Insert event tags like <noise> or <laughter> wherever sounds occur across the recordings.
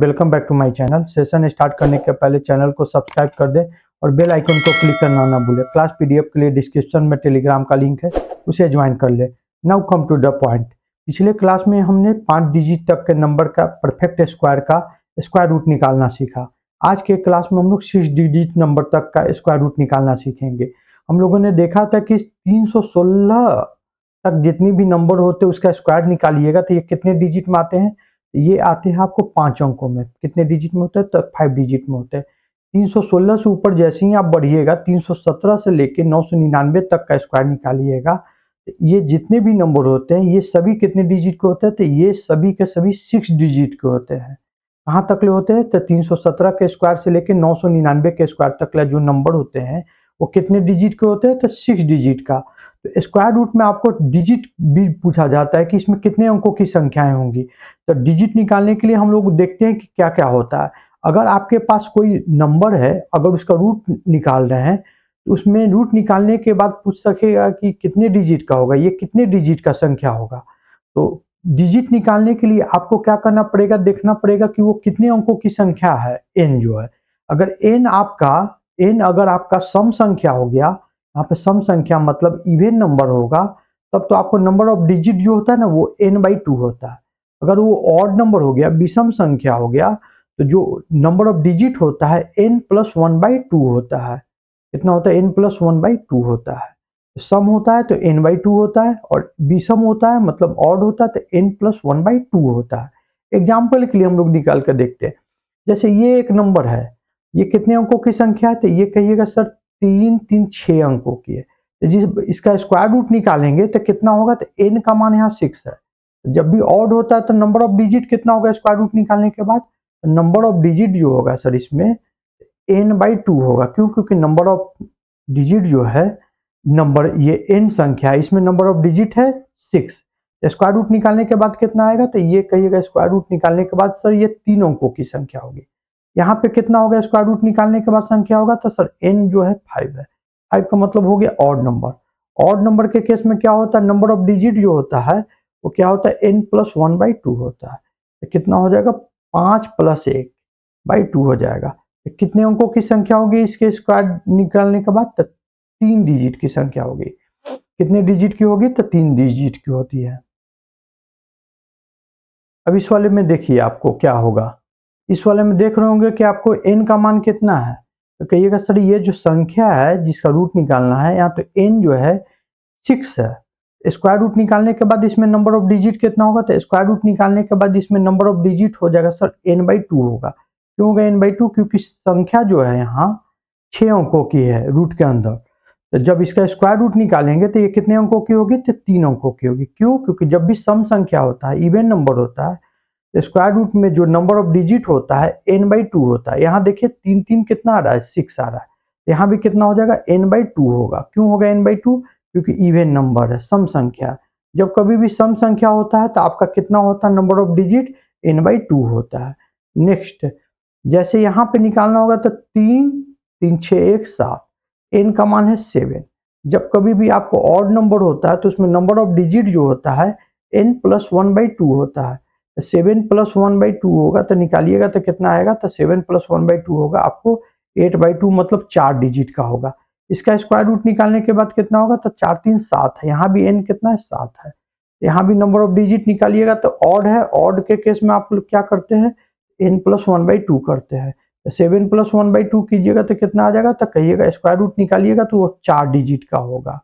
Welcome back to my channel session start करने के पहले चैनल को सब्सक्राइब कर दें और बेल आइकन को क्लिक करना ना भूलें। क्लास पीडीएफ के लिए डिस्क्रिप्शन में टेलीग्राम का लिंक है, उसे ज्वाइन कर ले। Now come to the point पिछले क्लास में हमने पाँच डिजिट तक के नंबर का परफेक्ट स्क्वायर का स्क्वायर रूट निकालना सीखा। आज के क्लास में हम लोग सिक्स डिजिट नंबर तक का स्क्वायर रूट निकालना सीखेंगे। हम लोगों ने देखा था कि 316 तक जितनी भी नंबर होते उसका स्क्वायर निकालिएगा तो ये कितने डिजिट में आते हैं? ये आते हैं आपको पाँच अंकों में। कितने डिजिट में होते हैं? तो फाइव डिजिट में होते हैं। 316 से ऊपर जैसे ही आप बढ़िएगा 317 से लेके नौ सौ निन्यानबे तक का स्क्वायर निकालिएगा। ये जितने भी नंबर होते हैं, ये सभी कितने डिजिट के होते हैं? तो ये सभी के सभी सिक्स डिजिट के होते हैं। कहाँ तक ले होते हैं? तो 317 के स्क्वायर से लेके नौ के स्क्वायर तक जो नंबर होते हैं, वो कितने डिजिट के होते हैं? तो सिक्स डिजिट का। तो स्क्वायर रूट में आपको डिजिट भी पूछा जाता है कि इसमें कितने अंकों की संख्याएँ होंगी। तो डिजिट निकालने के लिए हम लोग देखते हैं कि क्या क्या होता है। अगर आपके पास कोई नंबर है, अगर उसका रूट निकाल रहे हैं तो उसमें रूट निकालने के बाद पूछ सकेगा कि कितने डिजिट का होगा, ये कितने डिजिट का संख्या होगा। तो डिजिट निकालने के लिए आपको क्या करना पड़ेगा, देखना पड़ेगा कि वो कितने अंकों की संख्या है एन जो है। अगर एन आपका एन अगर आपका सम संख्या हो गया यहाँ पे सम संख्या मतलब इवेन नंबर होगा, तब तो आपको नंबर ऑफ़ डिजिट जो होता है ना, वो एन बाई टू होता है। अगर वो ऑड नंबर हो गया, विषम संख्या हो गया तो जो नंबर ऑफ़ डिजिट होता है n plus one by two होता है। कितना होता है? N plus one by two होता है। सम होता है तो एन बाई टू होता है, और विषम होता है मतलब ऑड होता है तो n plus one by two होता है। एग्ज़ाम्पल के लिए हम लोग निकाल कर देखते हैं। जैसे ये एक नंबर है, ये कितने अंकों की संख्या है तो ये कहिएगा सर तीन तीन छः अंकों की है। तो जिस इसका स्क्वायर रूट निकालेंगे तो कितना होगा? तो एन का मान यहाँ सिक्स है। जब भी ऑड होता है तो नंबर ऑफ़ डिजिट कितना होगा स्क्वायर रूट निकालने के बाद? नंबर ऑफ़ डिजिट जो होगा सर इसमें एन बाई टू होगा। क्यों? क्योंकि नंबर ऑफ़ डिजिट जो है नंबर ये एन संख्या है, इसमें नंबर ऑफ़ डिजिट है सिक्स स्क्वायर रूट निकालने के बाद कितना आएगा? तो ये कहिएगा स्क्वायर रूट निकालने के बाद सर ये तीन अंकों की संख्या होगी। यहाँ पे कितना होगा स्क्वायर रूट निकालने के बाद संख्या होगा? तो सर एन जो है फाइव है। फाइव का मतलब हो गया ऑड नंबर ऑड नंबर के केस में क्या होता है? नंबर ऑफ़ डिजिट जो होता है, वो क्या होता है? N plus one by two होता है। तो कितना हो जाएगा? पाँच प्लस एक बाई टू हो जाएगा। तो कितने अंकों की संख्या होगी इसके स्क्वायर निकालने के बाद? तो तीन डिजिट की संख्या होगी। कितने डिजिट की होगी? तो तीन डिजिट की होती है। अब इस वाले में देखिए आपको क्या होगा। इस वाले में देख रहे होंगे कि आपको एन का मान कितना है। तो कहिएगा, सर, ये जो संख्या है, जिसका रूट निकालना है, यहाँ तो एन जो है सिक्स है। स्क्वायर रूट निकालने के बाद इसमें नंबर ऑफ़ डिजिट कितना होगा? तो स्क्वायर रूट निकालने के बाद इसमें नंबर ऑफ़ डिजिट हो जाएगा, सर एन बाई टू होगा। क्यों होगा एन बाई टू क्योंकि संख्या जो है यहाँ छः अंकों की है रूट के अंदर। तो जब इसका स्क्वायर रूट निकालेंगे तो ये कितने अंकों की होगी? तो तीन अंकों की होगी। क्यों? क्योंकि जब भी सम संख्या होता है इवेन नंबर होता है स्क्वायर रूट में जो नंबर ऑफ़ डिजिट होता है एन बाई टू होता है। यहाँ देखिए तीन तीन कितना आ रहा है? सिक्स आ रहा है। यहाँ भी कितना हो जाएगा? एन बाई टू होगा। क्यों होगा एन बाई टू क्योंकि इवेन नंबर है, सम संख्या जब कभी भी सम संख्या होता है तो आपका कितना होता है? Number of digit n by two होता है। नेक्स्ट जैसे यहाँ पे निकालना होगा तो तीन तीन छः एक, सात। एन का मान है सेवन जब कभी भी आपको ऑड नंबर होता है तो उसमें नंबर ऑफ़ डिजिट जो होता है n plus one by two होता है। Seven plus one by two होगा तो निकालिएगा तो कितना आएगा? तो seven plus one by two होगा, आपको एट बाई टू मतलब चार डिजिट का होगा। इसका स्क्वायर रूट निकालने के बाद कितना होगा? तो चार तीन सात है, यहाँ भी एन कितना है? सात है। यहाँ भी नंबर ऑफ़ डिजिट निकालिएगा तो ऑड है ऑड के केस में आप लोग क्या करते हैं? N plus one by two करते हैं। तो seven plus one by two कीजिएगा तो कितना आ जाएगा? तो कहिएगा स्क्वायर रूट निकालिएगा तो वो चार डिजिट का होगा।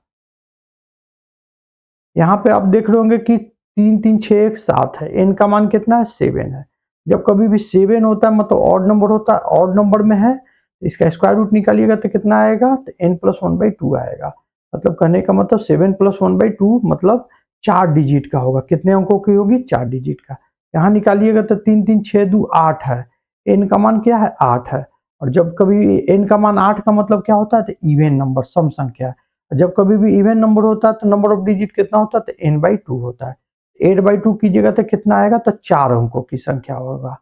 यहाँ पे आप देख रहे होंगे कि तीन तीन छः एक सात है। एन का मान कितना है? सेवन है। जब कभी भी सेवन होता है मतलब ऑड नंबर होता है ऑड नंबर में है, इसका स्क्वायर रूट निकालिएगा तो कितना आएगा? तो n plus one by two आएगा। मतलब कहने का मतलब seven plus one by two मतलब चार डिजिट का होगा। कितने अंकों की होगी? चार डिजिट का। यहाँ निकालिएगा तो तीन तीन छः दो आठ है। एन का मान क्या है? आठ है। और जब कभी एन का मान आठ का मतलब क्या होता है? तो इवेन नंबर सम संख्या। जब कभी भी इवेन नंबर होता है तो नंबर ऑफ़ डिजिट कितना होता है? तो एन बाई टू होता है। एट बाई टू कीजिएगा तो कितना आएगा? तो चार अंकों की संख्या होगा।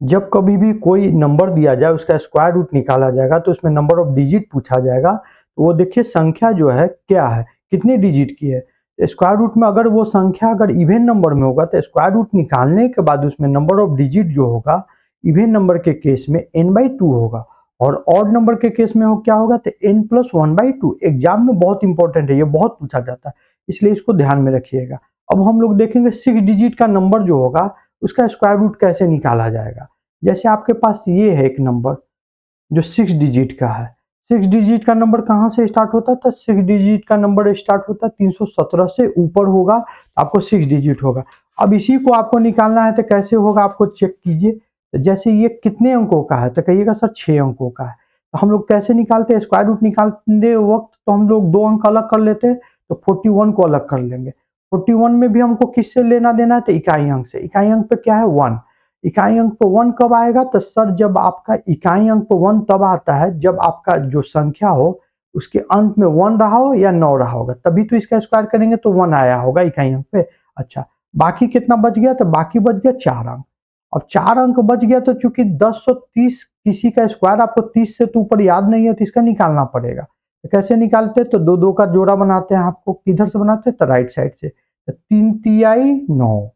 जब कभी भी कोई नंबर दिया जाए, उसका स्क्वायर रूट निकाला जाएगा तो उसमें नंबर ऑफ़ डिजिट पूछा जाएगा। तो वो देखिए, संख्या जो है, क्या है? कितने डिजिट की है? स्क्वायर रूट में अगर वो संख्या अगर इवेन नंबर में होगा तो स्क्वायर रूट निकालने के बाद उसमें नंबर ऑफ़ डिजिट जो होगा, इवेन नंबर के केस में एन बाई टू होगा। और ऑड नंबर के केस में हो क्या होगा? तो n plus one by two. Exam में बहुत इंपॉर्टेंट है, ये बहुत पूछा जाता है। इसलिए इसको ध्यान में रखिएगा। अब हम लोग देखेंगे सिक्स डिजिट का नंबर जो होगा, उसका स्क्वायर रूट कैसे निकाला जाएगा? जैसे आपके पास ये है एक नंबर जो सिक्स डिजिट का है। सिक्स डिजिट का नंबर कहाँ से स्टार्ट होता है? तो सिक्स डिजिट का नंबर स्टार्ट होता है तीन सौ सत्रह से ऊपर होगा आपको सिक्स डिजिट होगा। अब इसी को आपको निकालना है तो कैसे होगा? आपको चेक कीजिए। तो जैसे ये कितने अंकों का है? तो कहिएगा सर छः अंकों का है। तो हम लोग कैसे निकालते हैं? स्क्वायर रूट निकालते वक्त तो हम लोग दो अंक अलग कर लेते हैं। तो फोर्टी वन को अलग कर लेंगे। फोर्टी वन में भी हमको किससे लेना देना है? तो इकाई अंक से। इकाई अंक पे क्या है? वन इकाई अंक पर वन कब आएगा? तो सर जब आपका इकाई अंक पर वन तब आता है, जब आपका जो संख्या हो, उसके अंत में वन रहा हो या नौ रहा होगा। तभी तो इसका स्क्वायर करेंगे तो वन आया होगा इकाई अंक पे। अच्छा बाकी कितना बच गया? तो बाकी बच गया चार अंक। अब चार अंक बच गया तो चूँकि दस 1030 किसी का स्क्वायर आपको 30 से तो ऊपर याद नहीं है तो इसका निकालना पड़ेगा। कैसे निकालते तो दो दो का जोड़ा बनाते हैं आपको। किधर से बनाते हैं? तो राइट साइड से। तो तीन तियाई नौ।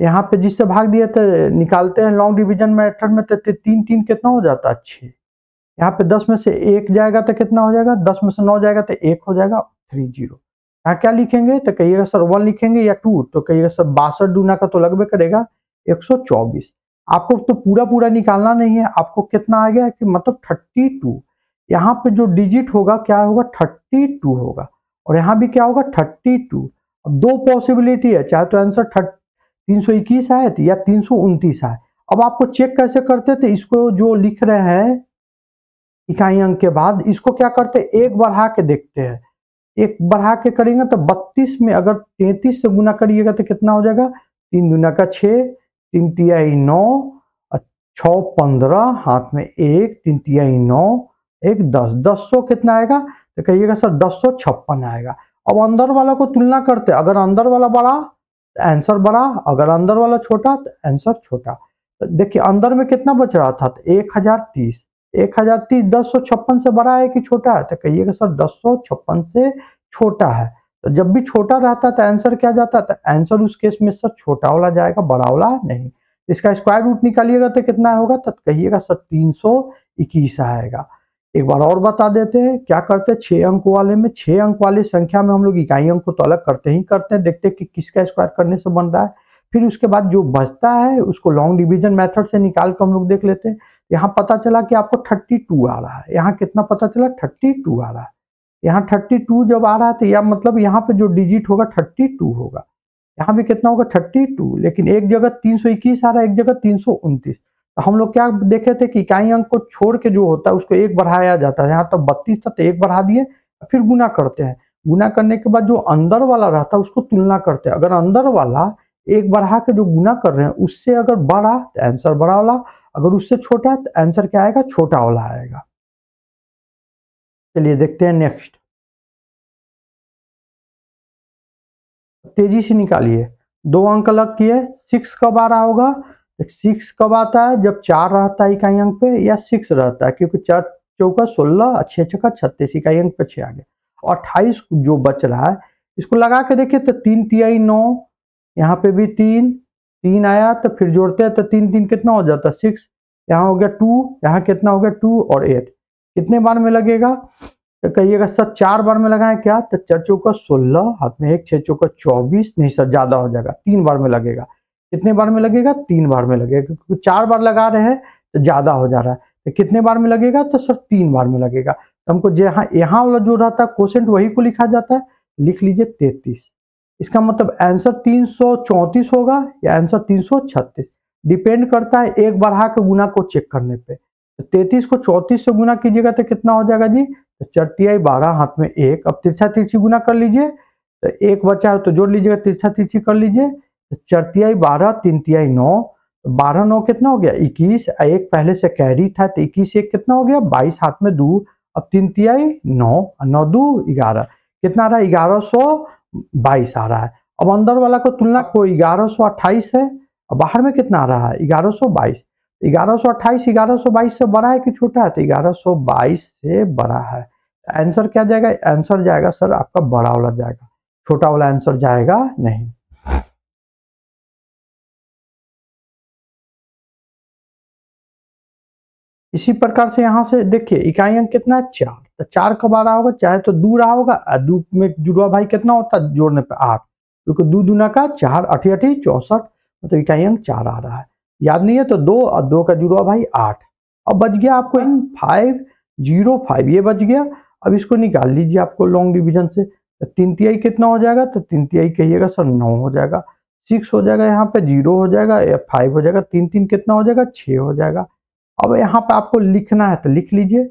यहाँ पे जिससे भाग दिया तो निकालते हैं लॉन्ग डिवीज़न मेथड में तो तीन तीन कितना हो जाता छः यहाँ पे दस में से एक जाएगा तो कितना हो जाएगा? दस में से नौ जाएगा तो एक हो जाएगा थ्री ज़ीरो यहाँ क्या लिखेंगे? तो कहिएगा सर वन लिखेंगे या टू तो कहिएगा सर बासठ दूना का तो लगभग करेगा 124 आपको तो पूरा पूरा निकालना नहीं है। आपको कितना आ गया कि मतलब 32 यहाँ पे जो डिजिट होगा, क्या होगा? 32 होगा। और यहाँ भी क्या होगा? 32 अब दो पॉसिबिलिटी है, चाहे तो आंसर तीन सौ इक्कीस आए थे या तीन सौ उनतीस आए। अब आपको चेक कैसे करते थे? इसको जो लिख रहे हैं, इकाई अंक के बाद, इसको क्या करते? एक बढ़ा के देखते हैं। एक बढ़ा के करेंगे तो बत्तीस में अगर तैतीस से गुना करिएगा तो कितना हो जाएगा? तीन दुना का छः, तीन तिहाई नौ, छ पंद्रह, हाथ में एक, तीन तिहाई नौ एक दस दस सौ कितना आएगा? तो कहिएगा सर, दस सौ छप्पन आएगा। अब अंदर वाला को तुलना करते, अगर अंदर वाला बड़ा तो आंसर बड़ा, अगर अंदर वाला छोटा तो आंसर छोटा। तो देखिए, अंदर में कितना बच रहा था? तो एक हज़ार तीस। एक हज़ार तीस दस सौ छप्पन से बड़ा है कि छोटा है? तो कहिएगा सर, दस सौ छप्पन से छोटा है। तो जब भी छोटा रहता तो आंसर क्या जाता तो आंसर उस केस में सर छोटा वाला जाएगा, बड़ा वाला नहीं। इसका स्क्वायर रूट निकालिएगा तो कितना होगा? तो कहिएगा सर, तीन सौ इक्कीस आएगा। एक बार और बता देते हैं, क्या करते हैं? छह अंक वाले में, छह अंक वाली संख्या में हम लोग इकाई अंक को तो अलग करते ही करते हैं, देखते हैं कि किसका स्क्वायर करने से बन रहा है। फिर उसके बाद जो बचता है, उसको लॉन्ग डिवीज़न मेथड से निकाल कर हम लोग देख लेते हैं। यहाँ पता चला कि आपको थर्टी टू आ रहा है। यहाँ कितना पता चला? थर्टी टू आ रहा है। यहाँ थर्टी टू जब आ रहा है तो यह मतलब यहाँ पे जो डिजिट होगा थर्टी टू होगा। यहाँ भी कितना होगा? थर्टी टू लेकिन एक जगह तीन सौ इक्कीस आ रहा है, एक जगह तीन सौ उनतीस। हम लोग क्या देखे थे कि इकाई अंक को छोड़ के जो होता है, उसको एक बढ़ाया जाता है। यहाँ तक बत्तीस था तो एक बढ़ा दिए, फिर गुना करते हैं। गुना करने के बाद जो अंदर वाला रहता है, उसको तुलना करते हैं। अगर अंदर वाला एक बढ़ा के जो गुना कर रहे हैं, उससे अगर बड़ा तो आंसर बड़ा वाला। अगर उससे छोटा तो आंसर क्या आएगा? छोटा वाला आएगा। चलिए देखते हैं नेक्स्ट तेज़ी से निकालिए। दो अंक अलग किए सिक्स कब आ रहा होगा सिक्स कब आता है? जब चार रहता है इकाई अंक पे या सिक्स रहता है? क्योंकि चार चौका सोलह छः छक्का छत्तीस इकाई अंक पे छः आ गया। अट्ठाईस जो बच रहा है, इसको लगा के देखिए तो तीन तिहाई नौ, यहाँ पे भी तीन तीन आया तो फिर जोड़ते हैं तो तीन तीन कितना हो जाता है? सिक्स यहाँ हो गया टू यहाँ कितना हो गया टू और एट कितने बार में लगेगा? तो कहिएगा, सर, चार बार में लगाए क्या? तो चार चौका सोलह, हाथ में एक, छह चौका चौबीस, नहीं सर, ज़्यादा हो जाएगा, तीन बार में लगेगा। कितने बार में लगेगा? तीन बार में लगेगा। क्योंकि चार बार लगा रहे हैं तो ज़्यादा हो जा रहा है। तो कितने बार में लगेगा? तो सर तीन बार में लगेगा। तो हमको जहाँ, यहाँ वाला जो रहता है क्वेश्चन वही को लिखा जाता है। लिख लीजिए तैतीस। इसका मतलब आंसर तीन सौ चौंतीस होगा या आंसर तीन सौ छत्तीस। डिपेंड करता है एक बढ़ा के गुना को चेक करने पे। तो तैतीस को चौंतीस से गुना कीजिएगा तो कितना हो जाएगा जी? तो चरतियाई बारह, हाथ में एक। अब तिरछा तिरछी गुना कर लीजिए। तो एक बचा है तो जोड़ लीजिएगा, तिरछा तिरछी कर लीजिए। तो चरतियाई बारह, तीन तिहाई नौ, बारह नौ कितना हो गया? इक्कीस, एक पहले से कैरी था तो इक्कीस, एक कितना हो गया? बाईस, हाथ में दो, अब तीन तिहाई नौ नौ दो, ग्यारह। कितना रहा ग्यारह सौ बाईस आ रहा है। अब अंदर वाला को तुलना को ग्यारह सौ अट्ठाईस है? और बाहर में कितना आ रहा है? ग्यारह सौ बाईस। ग्यारह सौ अट्ठाईस, ग्यारह सौ बाईस से बड़ा है कि छोटा है? तो ग्यारह सौ बाईस से बड़ा है। आंसर क्या जाएगा? आंसर जाएगा सर आपका बड़ा वाला जाएगा। छोटा वाला आंसर जाएगा नहीं। इसी प्रकार से यहाँ से देखिए, इकाई अंक कितना है? चार। तो चार कब आ रहा होगा? चाहे तो दू रहा होगा दू में जुड़वा भाई कितना होता? है जोड़ने पर आठ। क्योंकि दू दूना का चार, अठी अठी, चौसठ मतलब इकाई अंक चार आ रहा है। याद नहीं है तो दो, और दो का जुड़वा भाई आठ। अब बच गया आपको इन फाइव ज़ीरो फाइव ये बच गया। अब इसको निकाल लीजिए आपको लॉन्ग डिवीज़न से। तो तीन तिहाई कितना हो जाएगा? तो तीन तिहाई कहिएगा, सर, नौ हो जाएगा। सिक्स हो जाएगा यहाँ पे ज़ीरो हो जाएगा, या फाइव हो जाएगा, तीन तीन कितना हो जाएगा? छः हो जाएगा। अब यहाँ पे आपको लिखना है तो लिख लीजिए।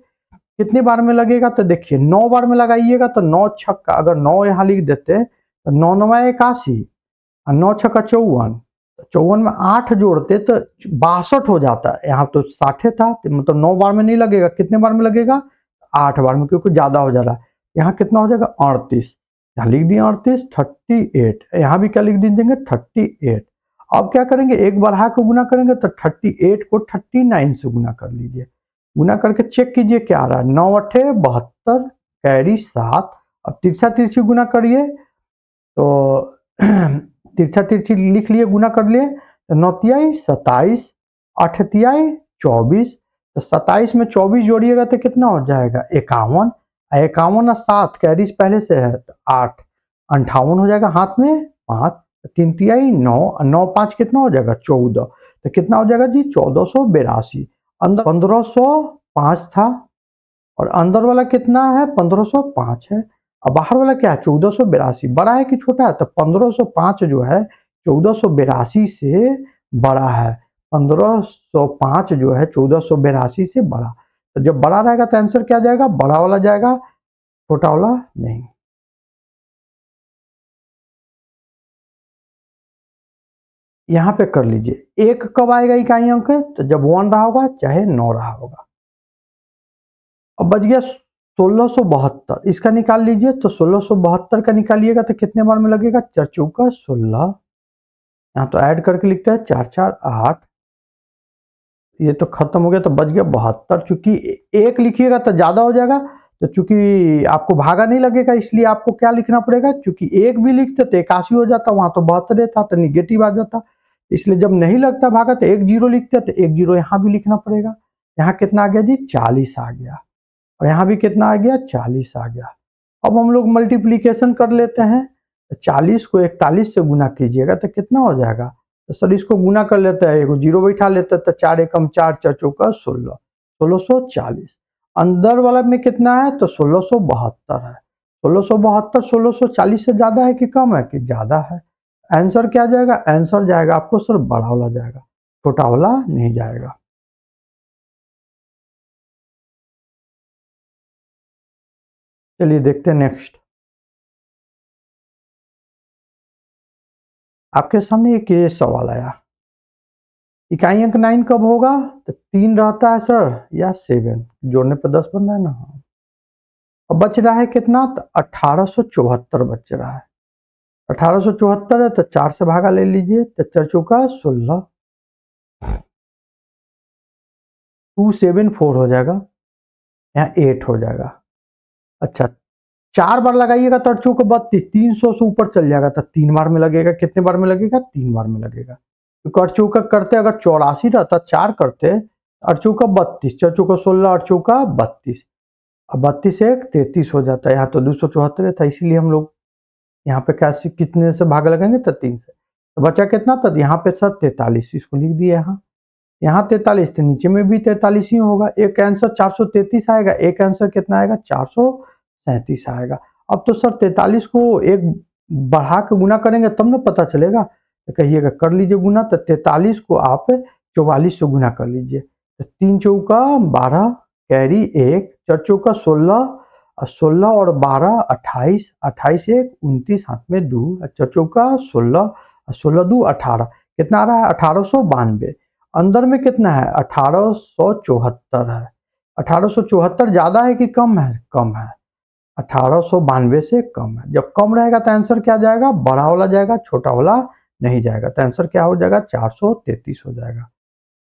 कितने बार में लगेगा तो देखिए, नौ बार में लगाइएगा तो नौ छक्का। अगर नौ यहाँ लिख देते तो नौ नवा इक्यासी और नौ छक्का चौवन। चौवन में आठ जोड़ते तो बासठ हो जाता है। यहाँ तो साठे था तो मतलब नौ बार में नहीं लगेगा। कितने बार में लगेगा? आठ बार में, क्योंकि ज़्यादा हो जा रहा है। यहाँ कितना हो जाएगा? अड़तीस। यहाँ लिख दिए अड़तीस थर्टी एट यहाँ भी क्या लिख दीजिएँगे? थर्टी एट अब क्या करेंगे? एक बढ़ा के गुना करेंगे तो थर्टी एट को थर्टी नाइन से गुना कर लीजिए। गुना करके चेक कीजिए क्या आ रहा है। नौ अठे बहत्तर, कैरी, सात। अब तिरछा तिरछी गुना करिए। तो <clears throat> तिरछा तिरछी लिख लिए, गुना कर लिए। तो नौतियाई सत्ताईस। अठतियाई चौबीस। तो सताइस में चौबीस जोड़िएगा तो कितना हो जाएगा? इक्यावन। इक्यावन और सात कैरिस पहले से है तो आठ। अंठावन हो जाएगा हाथ में, पाँच। तीन तिहाई नौ नौ पाँच कितना हो जाएगा? चौदह। तो कितना हो जाएगा जी? चौदह सौ बेरासी। अंदर पंद्रह सौ पाँच था और अंदर वाला कितना है? पंद्रह सौ पाँच है। और बाहर वाला क्या है? चौदह सौ बेरासी। बड़ा है कि छोटा है? तो पंद्रह सौ पाँच जो है, चौदह सौ बेरासी से बड़ा है। पंद्रह सौ पाँच जो है, चौदह सौ बेरासी से बड़ा। तो जब बड़ा रहेगा तो आंसर क्या जाएगा? बड़ा वाला जाएगा, छोटा वाला नहीं। यहाँ पे कर लीजिए। एक कब आएगा इकाई अंक तो जब वन रहा होगा, चाहे नौ रहा होगा। अब बच गया सोलह बहत्तर। इसका निकाल लीजिए तो सोलह बहत्तर का निकालिएगा तो कितने बार में लगेगा? चार चौका सोलह। यहाँ तो ऐड करके लिखते हैं, चार चार आठ। ये तो खत्म हो गया तो बच गया बहत्तर। चूँकि एक लिखिएगा तो ज़्यादा हो जाएगा। तो चूँकि आपको भागा नहीं लगेगा, इसलिए आपको क्या लिखना पड़ेगा? चूँकि एक भी लिखते तो इक्यासी हो जाता, वहाँ तो बहत्तर था तो निगेटिव आ जाता। इसलिए जब नहीं लगता भागा तो एक ज़ीरो लिखते तो एक ज़ीरो यहाँ भी लिखना पड़ेगा। यहाँ कितना आ गया जी? चालीस आ गया। और यहाँ भी कितना आ गया? चालीस आ गया। अब हम लोग मल्टीप्लीकेशन कर लेते हैं। तो चालीस को इकतालीस से गुना कीजिएगा तो कितना हो जाएगा? तो सर इसको गुना कर लेते हैं। एक ज़ीरो बैठा लेते तो चार एकम चार चार चौका सोलह। सोलह सौ चालीस। अंदर वाला में कितना है? तो सोलह सौ बहत्तर है। सोलह सौ बहत्तर, सोलह सौ चालीस से ज़्यादा है कि कम है? कि ज़्यादा है। आंसर क्या जाएगा? आंसर जाएगा आपको सर बड़ा वाला जाएगा। छोटा वाला नहीं जाएगा। चलिए देखते हैं नेक्स्ट आपके सामने एक ये सवाल आया। इकाई अंक नाइन कब होगा? तो तीन रहता है सर या सेवन जोड़ने पर दस बन रहा है ना? अब बच रहा है कितना? तो अठारह सौ चौहत्तर बच रहा है। अठारह सौ चौहत्तर है तो चार से भागा ले लीजिए तो चार चौका सोलह। टू सेवन फोर हो जाएगा, यहाँ एट हो जाएगा। अच्छा चार बार लगाइएगा तो अड़चू को बत्तीस, तीन सौ से ऊपर चल जाएगा तो तीन बार में लगेगा, कितने बार में लगेगा? तीन बार में लगेगा। क्योंकि अड़चू का करते, अगर चौरासी रहता चार करते अड़चू का बत्तीस चौचू का सोलह अड़चू का बत्तीस। अब बत्तीस एक, तैतीस हो जाता है, यहाँ तो दो सौ चौहत्तर था इसीलिए हम लोग यहाँ पे कैसे कितने से भाग लगेंगे? तो तीन से। तो बचा कितना? था यहाँ पे सर तैतालीस, इसको लिख दिया यहाँ। यहाँ तैतालीस तो नीचे में भी तैतालीस ही होगा। एक आंसर चार सौ तैतीस आएगा, एक आंसर कितना आएगा? चार सौ सैंतीस आएगा। अब तो सर तैतालीस को एक बढ़ा के गुना करेंगे, तब ना पता चलेगा। तो कहिएगा, कर लीजिए गुना तो तैतालीस को आप चौवालीस से गुना कर लीजिए। तो तीन चौका बारह, कैरी एक, चार चौका सोलह सोलह और बारह, अट्ठाईस अट्ठाईस एक, उनतीस हाथ में दो चार चौका, सोलह सोलह दो, अठारह। कितना आ रहा है? अठारह सौ बानवे। अंदर में कितना है? अठारह सौ चौहत्तर है। अठारह सौ चौहत्तर ज़्यादा है कि कम है? कम है। अठारह सौ बानवे से कम है। जब कम रहेगा तो आंसर क्या जाएगा? बड़ा वाला जाएगा, छोटा वाला नहीं जाएगा। तो आंसर क्या हो जाएगा? चार सौ तैतीस हो जाएगा।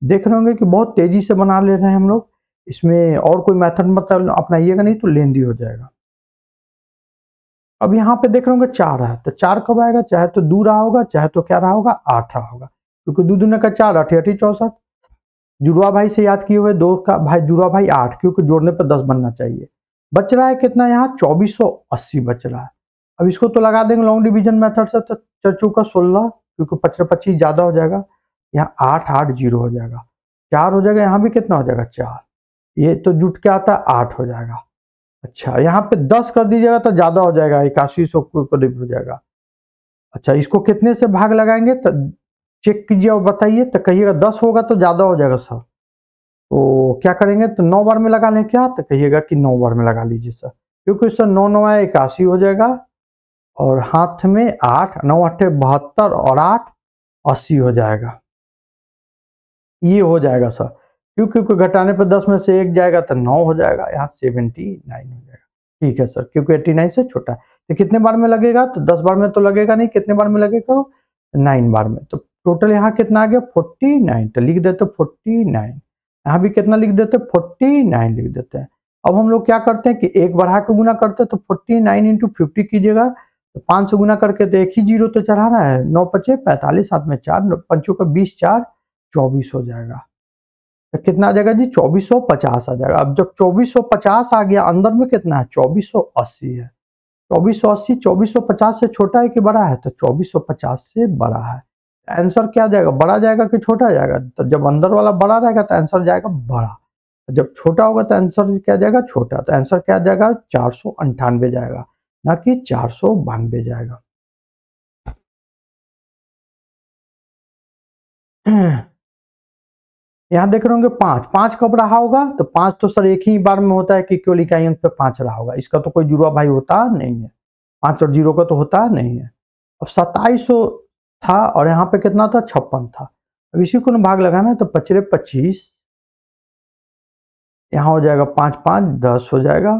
देख रहे होंगे कि बहुत तेज़ी से बना ले रहे हैं हम लोग। इसमें और कोई मेथड मतलब अपनाइएगा नहीं तो लेंदी हो जाएगा। अब यहाँ पे देख रहे होंगे चार है तो चार कब आएगा? चाहे तो दू रहा होगा, चाहे तो क्या रहा होगा? आठ रहा होगा। क्योंकि दो दूने का चार, अठी अठी चौसठ। जुड़वा भाई से याद किए हुए दो का भाई, जुड़वा भाई आठ, क्योंकि जोड़ने पर दस बनना चाहिए। बच रहा है कितना यहाँ? चौबीस सौ अस्सी बच रहा है। अब इसको तो लगा देंगे लॉन्ग डिवीज़न मेथड से तो चल चुका सोलह, क्योंकि पचर पच्चीस ज़्यादा हो जाएगा। यहाँ आठ आठ, ज़ीरो हो जाएगा। चार हो जाएगा, यहाँ भी कितना हो जाएगा? चार। ये तो जुट के आता है आठ हो जाएगा। अच्छा यहाँ पे दस कर दीजिएगा तो ज़्यादा हो जाएगा, इक्यासी सौ करीब हो जाएगा। अच्छा इसको कितने से भाग लगाएँगे? तो चेक कीजिए और बताइए तो कहिएगा दस होगा तो ज़्यादा हो जाएगा सर। तो क्या करेंगे? तो नौ बार में लगा लें क्या? तो कहिएगा कि नौ बार में लगा लीजिए सर। क्योंकि सर नौ नौ आए, इक्यासी हो जाएगा और हाथ में आठ, नौ अठे बहत्तर और आठ, अस्सी हो जाएगा। ये हो जाएगा सर। क्योंकि क्योंकि घटाने पर दस में से एक जाएगा तो नौ हो जाएगा, यहाँ सेवेंटी नाइन हो जाएगा। ठीक है सर, क्योंकि एट्टी नाइन से छोटा है। तो कितने बार में लगेगा? तो दस बार में तो लगेगा नहीं, कितने बार में लगेगा? नाइन बार में। तो टोटल यहाँ कितना आ गया? Forty nine. तो लिख देते फोर्टी नाइन। यहाँ भी कितना लिख देते? फोर्टी नाइन लिख देते हैं। अब हम लोग क्या करते हैं कि एक बढ़ा के गुना करते हैं तो फोर्टी नाइन इंटू फिफ्टी कीजिएगा। तो पाँच सौ गुना करके तो एक ही ज़ीरो तो चढ़ाना है। नौ पचे पैंतालीस, सात में चार, पंचों का बीस, चार, चौबीस हो जाएगा। कितना आ जाएगा जी? चौबीस सौ पचास आ जाएगा। अब जब चौबीस सौ पचास आ गया, अंदर में कितना है? चौबीस सौ अस्सी है। चौबीस सौ अस्सी, चौबीस सौ पचास से छोटा है कि बड़ा है? तो चौबीस सौ पचास से बड़ा है। आंसर क्या जाएगा? बड़ा जाएगा कि छोटा जाएगा? तो जब अंदर वाला बड़ा रहेगा तो आंसर जाएगा बड़ा। जब छोटा होगा तो आंसर क्या जाएगा? छोटा। तो आंसर क्या जाएगा? चार जाएगा, ना कि चार सौ बानवे जाएगा। <clears throat> यहाँ देख रहे होंगे पाँच। पाँच कब रहा होगा? तो पाँच तो सर एक ही बार में होता है कि केवल इकाई अंक पे पाँच रहा होगा। इसका तो कोई जुड़वा भाई होता नहीं है। पाँच और ज़ीरो का तो होता नहीं है। अब सत्ताईस था और यहाँ पे कितना था? छप्पन था। अब इसी को भाग लगाना है तो पचरे पच्चीस। यहाँ हो जाएगा पाँच पाँच, दस हो जाएगा।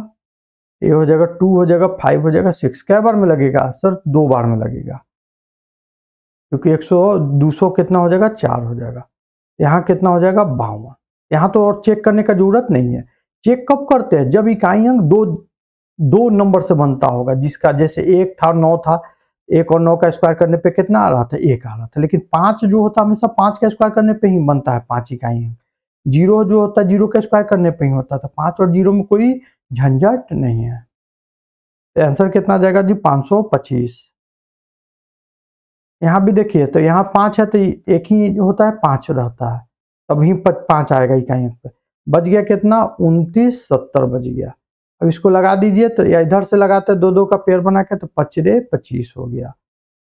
ये हो जाएगा टू हो जाएगा, फाइव हो जाएगा, सिक्स। कै बार में लगेगा? सर दो बार में लगेगा। क्योंकि एक सौ, दो सौ कितना हो जाएगा? चार हो जाएगा। यहाँ कितना हो जाएगा? बावन। यहाँ तो और चेक करने का ज़रूरत नहीं है। चेक कब करते हैं? जब इकाई अंक दो दो नंबर से बनता होगा, जिसका जैसे एक था, नौ था, एक और नौ का स्क्वायर करने पे कितना आ रहा था? एक आ रहा था। लेकिन पाँच जो होता है हमेशा पाँच का स्क्वायर करने पे ही बनता है पाँच इकाई अंक। ज़ीरो जो होता है ज़ीरो का स्क्वायर करने पे ही होता था पाँच और ज़ीरो में कोई झंझट नहीं है। तो आंसर कितना जाएगा? जी, पाँच सौ पच्चीस। यहाँ भी देखिए तो यहाँ पाँच है तो एक ही होता है, पाँच रहता है। तभी पाँच आएगा इकाई पे। बच गया कितना? उनतीस, सत्तर बच गया। अब इसको लगा दीजिए तो या इधर से लगाते दो दो का पेड़ बना के तो पचरे पच्चीस हो गया।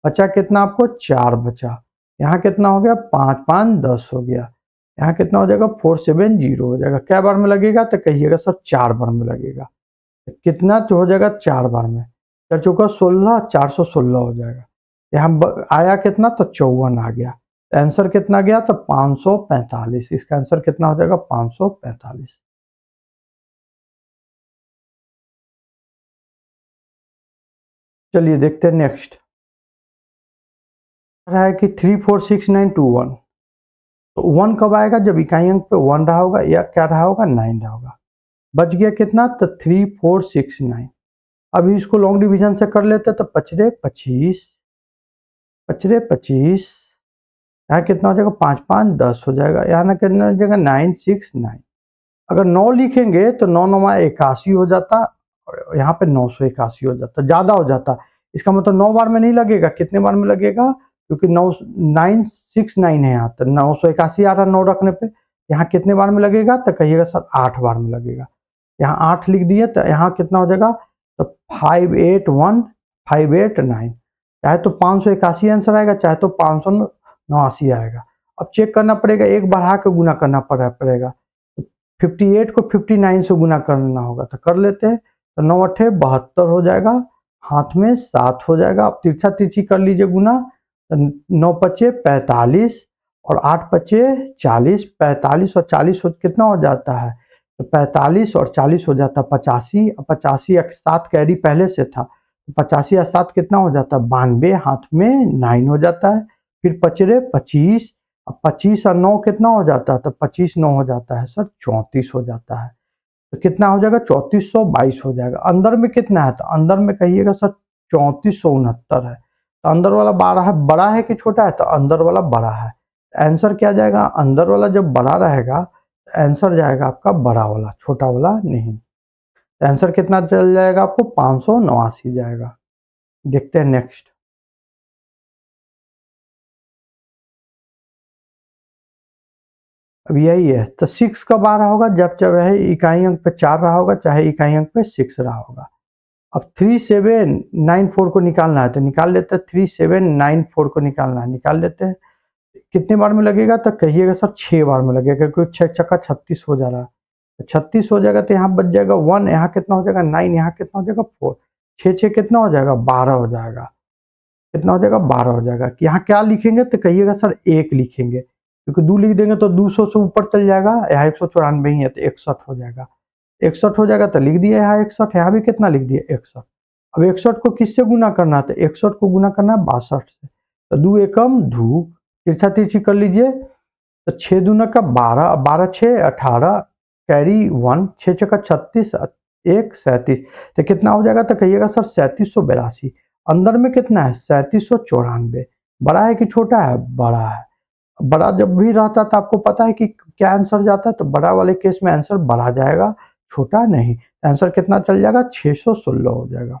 बचा कितना आपको? चार बचा। यहाँ कितना हो गया? पाँच पाँच, दस हो गया। यहाँ कितना हो जाएगा? फोर, सेवन, ज़ीरो हो जाएगा। क्या बार में लगेगा? तो कहिएगा सर, चार बार में लगेगा। कितना तो हो जाएगा चार बार में। चल चुका सोलह, चार सौ सोलह हो जाएगा। यहाँ आया कितना तो चौवन आ गया। आंसर कितना गया तो 545 इसका आंसर कितना हो जाएगा? 545 चलिए देखते हैं नेक्स्ट रहा है कि three four six nine two one तो वन कब आएगा? जब इकाई अंक पे वन रहा होगा या क्या रहा होगा? नाइन रहा होगा। बच गया कितना? तो थ्री फोर सिक्स नाइन अभी इसको लॉन्ग डिवीज़न से कर लेते तो पचरे पच्चीस। पचरे पच्चीस। यहाँ कितना हो जाएगा? पाँच पाँच, दस हो जाएगा। यहाँ ना कितना हो जाएगा? Nine, six, nine. अगर नौ लिखेंगे तो नौ नौ इक्यासी हो जाता और यहाँ पे नौ सौ इक्यासी हो जाता। ज़्यादा हो जाता। इसका मतलब नौ बार में नहीं लगेगा। कितने बार में लगेगा? क्योंकि नौ, नाइन, सिक्स, नाइन है यहाँ। तो नौ सौ इक्यासी आ रहा नौ रखने पे। यहाँ कितने बार में लगेगा? तो कहिएगा सर, आठ बार में लगेगा। यहाँ आठ लिख दिए तो यहाँ कितना हो जाएगा? तो five, eight, one, five, eight, nine. चाहे तो पाँच सौ इक्यासी आंसर आएगा, चाहे तो पाँच सौ नवासी आएगा। अब चेक करना पड़ेगा, एक बढ़ा के गुना करना पड़ा पड़ेगा। फिफ्टी एट को फिफ्टी नाइन से गुना करना होगा तो कर लेते हैं। तो नौ अठे बहत्तर हो जाएगा, हाथ में सात हो जाएगा। अब तिरछा तिरछी कर लीजिए गुना तो नौ पच्चे पैंतालीस और आठ पच्चे चालीस। पैंतालीस और चालीस हो, कितना हो जाता है? तो पैंतालीस और चालीस हो जाता है पचासी पचासी सात कैरी पहले से था। पचासी या सात कितना हो जाता है? बानवे हाथ में नाइन हो जाता है। फिर पचरे पच्चीस पच्चीस और नौ कितना हो जाता है? तो पच्चीस नौ हो जाता है सर, चौंतीस हो जाता है। तो कितना हो जाएगा? चौंतीस सौ बाईस हो जाएगा। अंदर में कितना है? तो अंदर में कहिएगा सर, चौंतीस सौ उनहत्तर है। तो अंदर वाला बारह है, बड़ा है कि छोटा है? तो अंदर वाला बड़ा है। आंसर क्या जाएगा? अंदर वाला जब बड़ा रहेगा तो आंसर जाएगा आपका बड़ा वाला, छोटा वाला नहीं। आंसर कितना चल जाएगा? आपको पाँच सौ नवासी जाएगा। देखते हैं नेक्स्ट अब यही है तो सिक्स कब आ रहा होगा? जब चाहे इकाई अंक पे चार रहा होगा, चाहे इकाई अंक पे सिक्स रहा होगा। अब थ्री सेवन नाइन फोर को निकालना है तो निकाल लेते हैं थ्री सेवन नाइन फोर को निकालना है, निकाल लेते हैं। कितने बार में लगेगा? तो कहिएगा सर छः बार में लगेगा, क्योंकि छः चक्का छत्तीस हो जा रहा है। छत्तीस हो जाएगा तो यहाँ बच जाएगा वन, यहाँ कितना हो जाएगा नाइन, यहाँ कितना हो जाएगा फोर। छः छः कितना हो जाएगा? बारह हो जाएगा। कितना हो जाएगा? बारह हो जाएगा। कि यहाँ क्या लिखेंगे? तो कहिएगा सर, एक लिखेंगे। क्योंकि दो लिख देंगे तो दो सौ से ऊपर चल जाएगा, यहाँ एक सौ चौरानवे ही है तो इकसठ हो जाएगा। इकसठ हो जाएगा तो लिख दिया यहाँ इकसठ, यहाँ भी कितना लिख दिया? इकसठ। अब इकसठ को किससे गुना करना है? तो इकसठ को गुना करना है बासठ से। तो दो एकम धू तिरछा तिरछी कर लीजिए। तो छः दूना का बारह बारह छः अठारह कैरी वन छः छः छत्तीस, एक सैंतीस। तो कितना हो जाएगा तो कहिएगा सर, सैंतीस सौ बेरासी। अंदर में कितना है? सैंतीस सौ चौरानवे। बड़ा है कि छोटा है? बड़ा है। बड़ा जब भी रहता तो आपको पता है कि क्या आंसर जाता है तो बड़ा वाले केस में आंसर बढ़ा जाएगा, छोटा नहीं। आंसर कितना चल जाएगा? छः सौ सोलह हो जाएगा।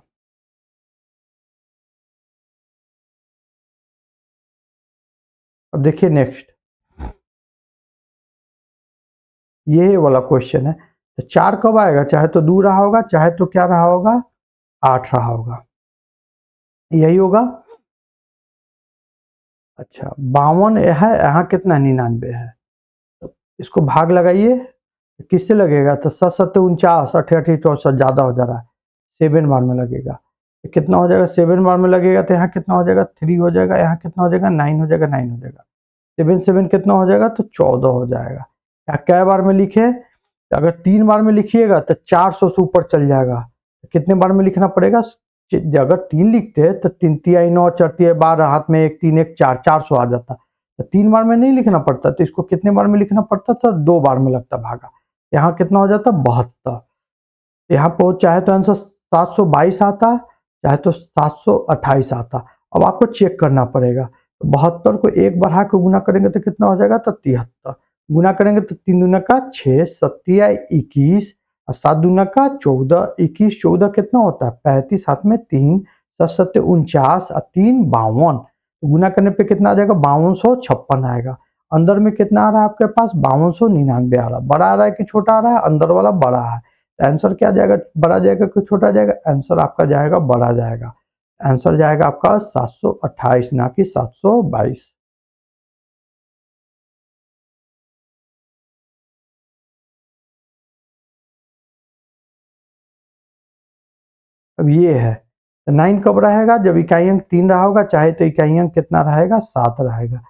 अब देखिए नेक्स्ट ये वाला क्वेश्चन है। तो चार कब आएगा? चाहे तो दो रहा होगा, चाहे तो क्या रहा होगा? आठ रहा होगा। यही होगा। अच्छा बावन है, यहाँ कितना? निन्यानवे है। तो इसको भाग लगाइए। किससे लगेगा? तो सत सत्तर उनचास अठे चौसठ, ज़्यादा हो जा रहा है। सेवन बार में लगेगा। तो कितना हो जाएगा? सेवन बार में लगेगा तो यहाँ कितना हो जाएगा? थ्री हो जाएगा। यहाँ कितना हो जाएगा? नाइन हो जाएगा, नाइन हो जाएगा। सेवन सेवन कितना हो जाएगा? तो चौदह हो जाएगा। कै बार में लिखे? तो अगर तीन बार में लिखिएगा तो चार सौ से ऊपर चल जाएगा। कितने बार में लिखना पड़ेगा? अगर तीन लिखते हैं तो तीन तिहाई नौ चढ़ती बारह, हाथ में एक तीन एक चार चार सौ आ जाता। तो तीन बार में नहीं लिखना पड़ता तो इसको कितने बार में लिखना पड़ता था? दो बार में लगता भागा। यहाँ कितना हो जाता? बहत्तर। यहाँ पर चाहे तो आंसर सात सौ बाईस आता, चाहे तो सात सौ अट्ठाईस आता। अब आपको चेक करना पड़ेगा। तो बहत्तर को एक बढ़ा के गुना करेंगे तो कितना हो जाएगा? तो तिहत्तर। गुना करेंगे तो तीन दुना का छः सत्या इक्कीस, और सात दुना का चौदह, इक्कीस, चौदह कितना होता है? पैंतीस, सात में तीन, सत सत्य उनचास, और तीन, बावन। तो गुना करने पे कितना आ जाएगा? बावन सौ छप्पन आएगा। अंदर में कितना आ रहा है आपके पास? बावन सौ निन्यानवे आ रहा है। बड़ा आ रहा है कि छोटा आ रहा है? अंदर वाला बड़ा है। आंसर क्या जाएगा? बड़ा जाएगा कि छोटा जाएगा? आंसर आपका जाएगा, बड़ा जाएगा। आंसर जाएगा आपका सात सौ अट्ठाईस, ना कि सात सौ बाईस। अब ये है। तो नाइन कब रहेगा? जब इकाई अंक तीन रहा होगा, चाहे तो इकाई अंक कितना रहेगा? सात रहेगा।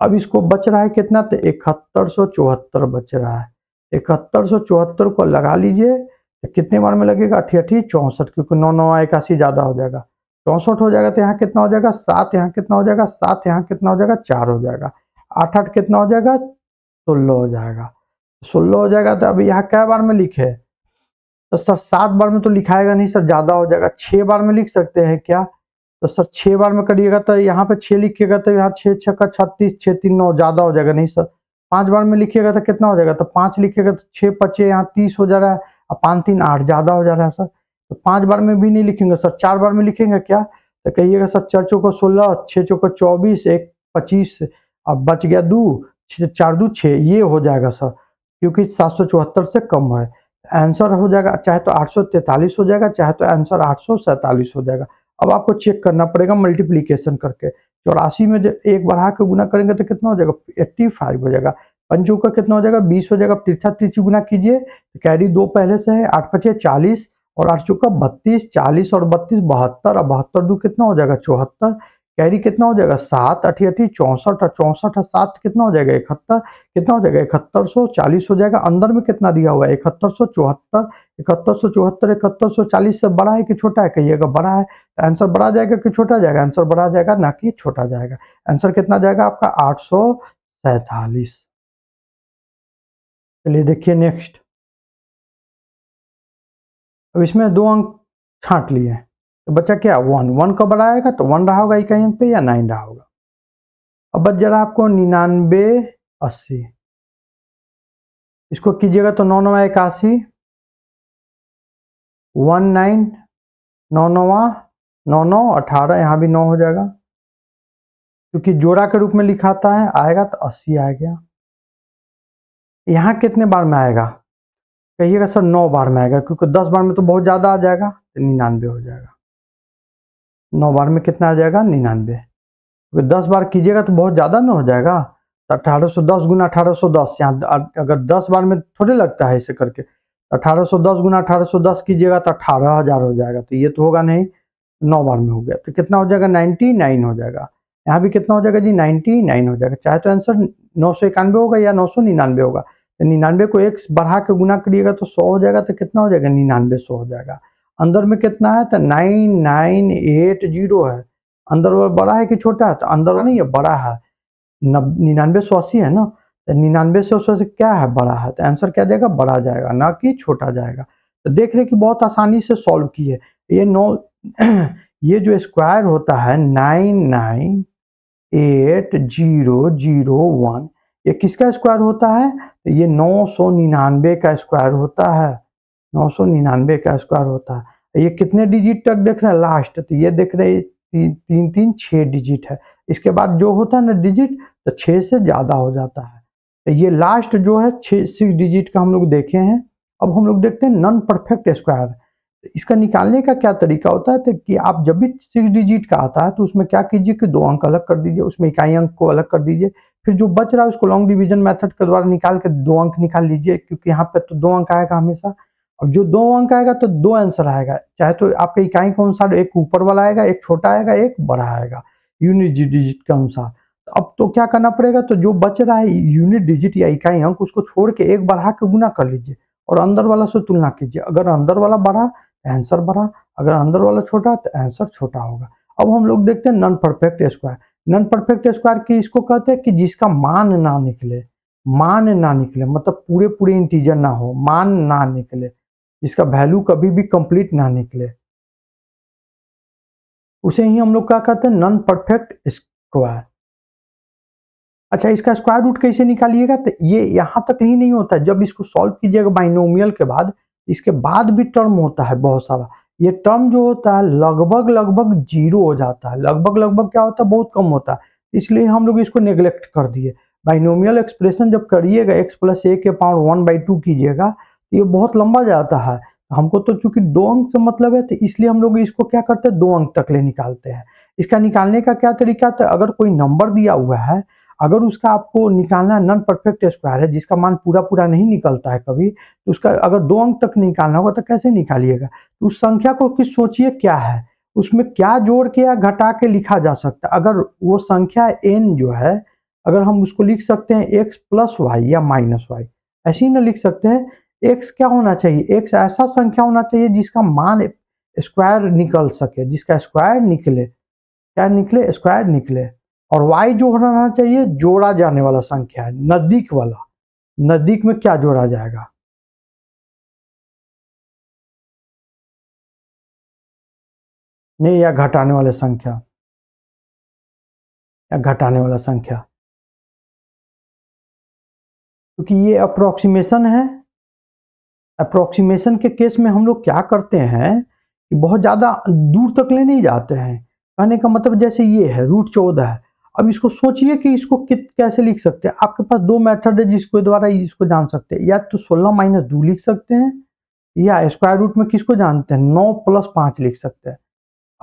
अब इसको बच रहा है कितना? तो इकहत्तर सौ चौहत्तर बच रहा है। इकहत्तर सौ चौहत्तर को लगा लीजिए तो कितने बार में लगेगा? अठी चौंसठ, क्योंकि नौ नौ इक्यासी ज़्यादा हो जाएगा। चौंसठ हो जाएगा तो यहाँ कितना हो जाएगा? सात, यहाँ कितना हो जाएगा? सात, यहाँ कितना हो जाएगा? चार हो जाएगा। आठ आठ कितना हो जाएगा? सोलह हो जाएगा। सोलह हो जाएगा तो अभी यहाँ क्या बार में लिखे? तो सर सात बार में तो लिखाएगा नहीं सर, ज़्यादा हो जाएगा। छः बार में लिख सकते हैं क्या? तो सर छः बार में करिएगा तो यहाँ पे छः लिखिएगा तो यहाँ छः छः का छत्तीस छः तीन, नौ, ज़्यादा हो जाएगा नहीं सर। पाँच बार में लिखिएगा तो कितना हो जाएगा? तो पाँच लिखिएगा तो छः पचे, यहाँ तीस हो जा रहा है और पाँच तीन आठ, ज़्यादा हो जा रहा है सर। तो पाँच बार में भी नहीं लिखेंगे सर। चार बार में लिखेंगे क्या? तो कहिएगा सर चार चौको सोलह छः चौको चौबीस, एक पच्चीस अब बच गया दो चार दो छः ये हो जाएगा सर, क्योंकि सात सौ चौहत्तर से कम है। आंसर हो जाएगा, चाहे तो आठ सौ तैंतालीस हो जाएगा, चाहे तो आंसर आठ सौ सैंतालीस हो जाएगा। अब आपको चेक करना पड़ेगा मल्टीप्लीकेशन करके। चौरासी में जब एक बढ़ा के गुना करेंगे तो कितना हो जाएगा? एट्टी फाइव हो जाएगा। पंचों का कितना हो जाएगा? बीस हो जाएगा। तिरछा तिरछी गुना कीजिए तो कैरी दो पहले से है, आठ पचे चालीस, और आठ चौका बत्तीस, चालीस और बत्तीस, बहत्तर और बहत्तर दो कितना हो जाएगा? चौहत्तर। कैरी कितना हो जाएगा? सात अठी अठी, चौंसठ और चौंसठ, सात कितना हो जाएगा? इकहत्तर, कितना हो जाएगा? इकहत्तर सौ, चालीस हो जाएगा। अंदर में कितना दिया हुआ है? इकहत्तर सौ चौहत्तर, इकहत्तर सौ चौहत्तर, इकहत्तर सौ चालीस से बड़ा है कि छोटा है? कहिएगा बड़ा है तो आंसर बड़ा जाएगा कि छोटा जाएगा? आंसर बड़ा जाएगा, ना कि छोटा जाएगा। आंसर कितना जाएगा आपका? आठ सौ सैतालीस। चलिए, देखिए नेक्स्ट अब इसमें दो अंक छांट लिए तो बचा क्या वन वन कब आएगा तो वन रहा होगा अंक पे या नाइन रहा होगा? अब बच जा रहा आपको निन्यानवे अस्सी। इसको कीजिएगा तो नौ नवा इक्यासी वन नाइन नौ नवा नौ नौ, अठारह, यहाँ भी नौ हो जाएगा। क्योंकि जोड़ा के रूप में लिखाता है, आएगा तो अस्सी आ गया। यहाँ कितने बार में आएगा? कहिएगा सर, नौ बार में आएगा, क्योंकि दस बार में तो बहुत ज़्यादा आ जाएगा तो निन्यानवे हो जाएगा। नौ बार में कितना आ जाएगा? निन्यानवे। क्योंकि दस बार कीजिएगा तो बहुत ज़्यादा ना हो जाएगा। तो अठारह सौ दस गुना अठारह सौ दस, यहाँ अगर दस बार में थोड़े लगता है इसे करके अठारह सौ दस गुना अठारह सौ दस कीजिएगा तो अठारह हज़ार हो जाएगा। तो ये तो होगा नहीं, नौ बार में हो गया। तो कितना हो जाएगा? नाइन्टी नाइन हो जाएगा। यहाँ भी कितना हो जाएगा जी? नाइन्टी नाइन हो जाएगा। चाहे तो आंसर नौ सौ इक्यानवे होगा या नौ सौ निन्यानवे होगा। तो निन्यानवे को एक बढ़ा के गुना करिएगा तो सौ हो जाएगा तो कितना हो जाएगा? निन्यानवे सौ हो जाएगा। अंदर में कितना है? तो नाइन नाइन, एट, ज़ीरो है। अंदर वो बड़ा है कि छोटा है? तो अंदर नहीं है, बड़ा है। निन्यानवे सौ अस्सी है ना? तो निन्यानवे सौ से क्या है? बड़ा है। तो आंसर क्या जाएगा? बड़ा जाएगा, ना कि छोटा जाएगा। तो देख रहे कि बहुत आसानी से सॉल्व किए। ये नौ, <clears throat> ये जो स्क्वायर होता है, nine nine, eight, zero zero, one, ये किसका स्क्वायर होता है? तो ये नौ सौ निन्यानवे का स्क्वायर होता है। नौ सौ निन्यानवे का स्क्वायर होता है। ये कितने डिजिट तक देख रहे हैं? लास्ट तो ये देख रहे हैं तीन तीन तीन छः डिजिट है। इसके बाद जो होता है ना डिजिट तो छः से ज़्यादा हो जाता है। तो ये लास्ट जो है छः सिक्स डिजिट का हम लोग देखे हैं। अब हम लोग देखते हैं नॉन परफेक्ट स्क्वायर इसका निकालने का क्या तरीका होता है? तो कि आप जब भी सिक्स डिजिट का आता है तो उसमें क्या कीजिए कि दो अंक अलग कर दीजिए, उसमें इकाई अंक को अलग कर दीजिए। फिर जो बच रहा है, उसको लॉन्ग डिवीज़न मेथड के द्वारा निकाल के दो अंक निकाल लीजिए, क्योंकि यहाँ पे तो दो अंक आएगा हमेशा। अब जो दो अंक आएगा तो दो आंसर आएगा। चाहे तो आपके इकाई के अनुसार एक ऊपर वाला आएगा, एक छोटा आएगा, एक बड़ा आएगा यूनिट डिजिट के अनुसार। अब तो क्या करना पड़ेगा? तो जो बच रहा है यूनिट डिजिट या इकाई अंक, उसको छोड़ के एक बढ़ा के गुना कर लीजिए और अंदर वाला से तुलना कीजिए। अगर अंदर वाला बढ़ा तो आंसर बढ़ा। अगर अंदर वाला छोटा तो आंसर छोटा होगा। अब हम लोग देखते हैं non perfect square non perfect square की इसको कहते हैं कि जिसका मान ना निकले, मान ना निकले मतलब पूरे पूरे इंटीजर ना हो, मान ना निकले। जिसका वैल्यू कभी भी कंप्लीट ना निकले। उसे ही हम लोग क्या कहते हैं? नॉन परफेक्ट स्क्वायर अच्छा इसका स्क्वायर रूट कैसे निकालिएगा? तो ये यहाँ तक ही नहीं होता जब इसको सॉल्व कीजिएगा बाइनोमियल के बाद, इसके बाद भी टर्म होता है बहुत सारा। ये टर्म जो होता है, लगभग लगभग ज़ीरो हो जाता है। लगभग लगभग क्या होता है? बहुत कम होता है। इसलिए हम लोग इसको नेग्लेक्ट कर दिए। बाइनोमियल एक्सप्रेशन जब करिएगा एक्स प्लस ए के पावर वन बाई टू कीजिएगा ये बहुत लंबा जाता है। हमको तो चूँकि दो अंक से मतलब है तो इसलिए हम लोग इसको क्या करते हैं? दो अंक तक ले निकालते हैं। इसका निकालने का क्या तरीका था? अगर कोई नंबर दिया हुआ है, अगर उसका आपको निकालना नॉन परफेक्ट स्क्वायर है, जिसका मान पूरा पूरा नहीं निकलता है कभी तो उसका अगर दो अंक तक निकालना होगा तो कैसे निकालिएगा? तो उस संख्या को किस सोचिए क्या है? उसमें क्या जोड़ के या घटा के लिखा जा सकता है? अगर वो संख्या एन जो है, अगर हम उसको लिख सकते हैं एक्स प्लस वाई या माइनस वाई ऐसे ही ना लिख सकते हैं। एक्स क्या होना चाहिए? एक्स ऐसा संख्या होना चाहिए जिसका मान स्क्वायर निकल सके, जिसका स्क्वायर निकले। क्या निकले? स्क्वायर निकले। और वाई जो होना चाहिए, जोड़ा जाने वाला संख्या है, नज़दीक वाला। नज़दीक में क्या जोड़ा जाएगा? नहीं, या घटाने वाले संख्या। या घटाने वाला संख्या। क्योंकि ये अप्रोक्सीमेशन है। अप्रोक्सीमेशन के केस में हम लोग क्या करते हैं कि बहुत ज़्यादा दूर तक ले नहीं जाते हैं। कहने का मतलब जैसे ये है रूट चौदह है। अब इसको सोचिए कि इसको कित, कैसे लिख सकते हैं? आपके पास दो मेथड है जिसके द्वारा इसको जान सकते हैं। या तो सोलह माइनस दो लिख सकते हैं, या स्क्वायर रूट में किसको जानते हैं? नौ प्लस पाँच लिख सकते हैं।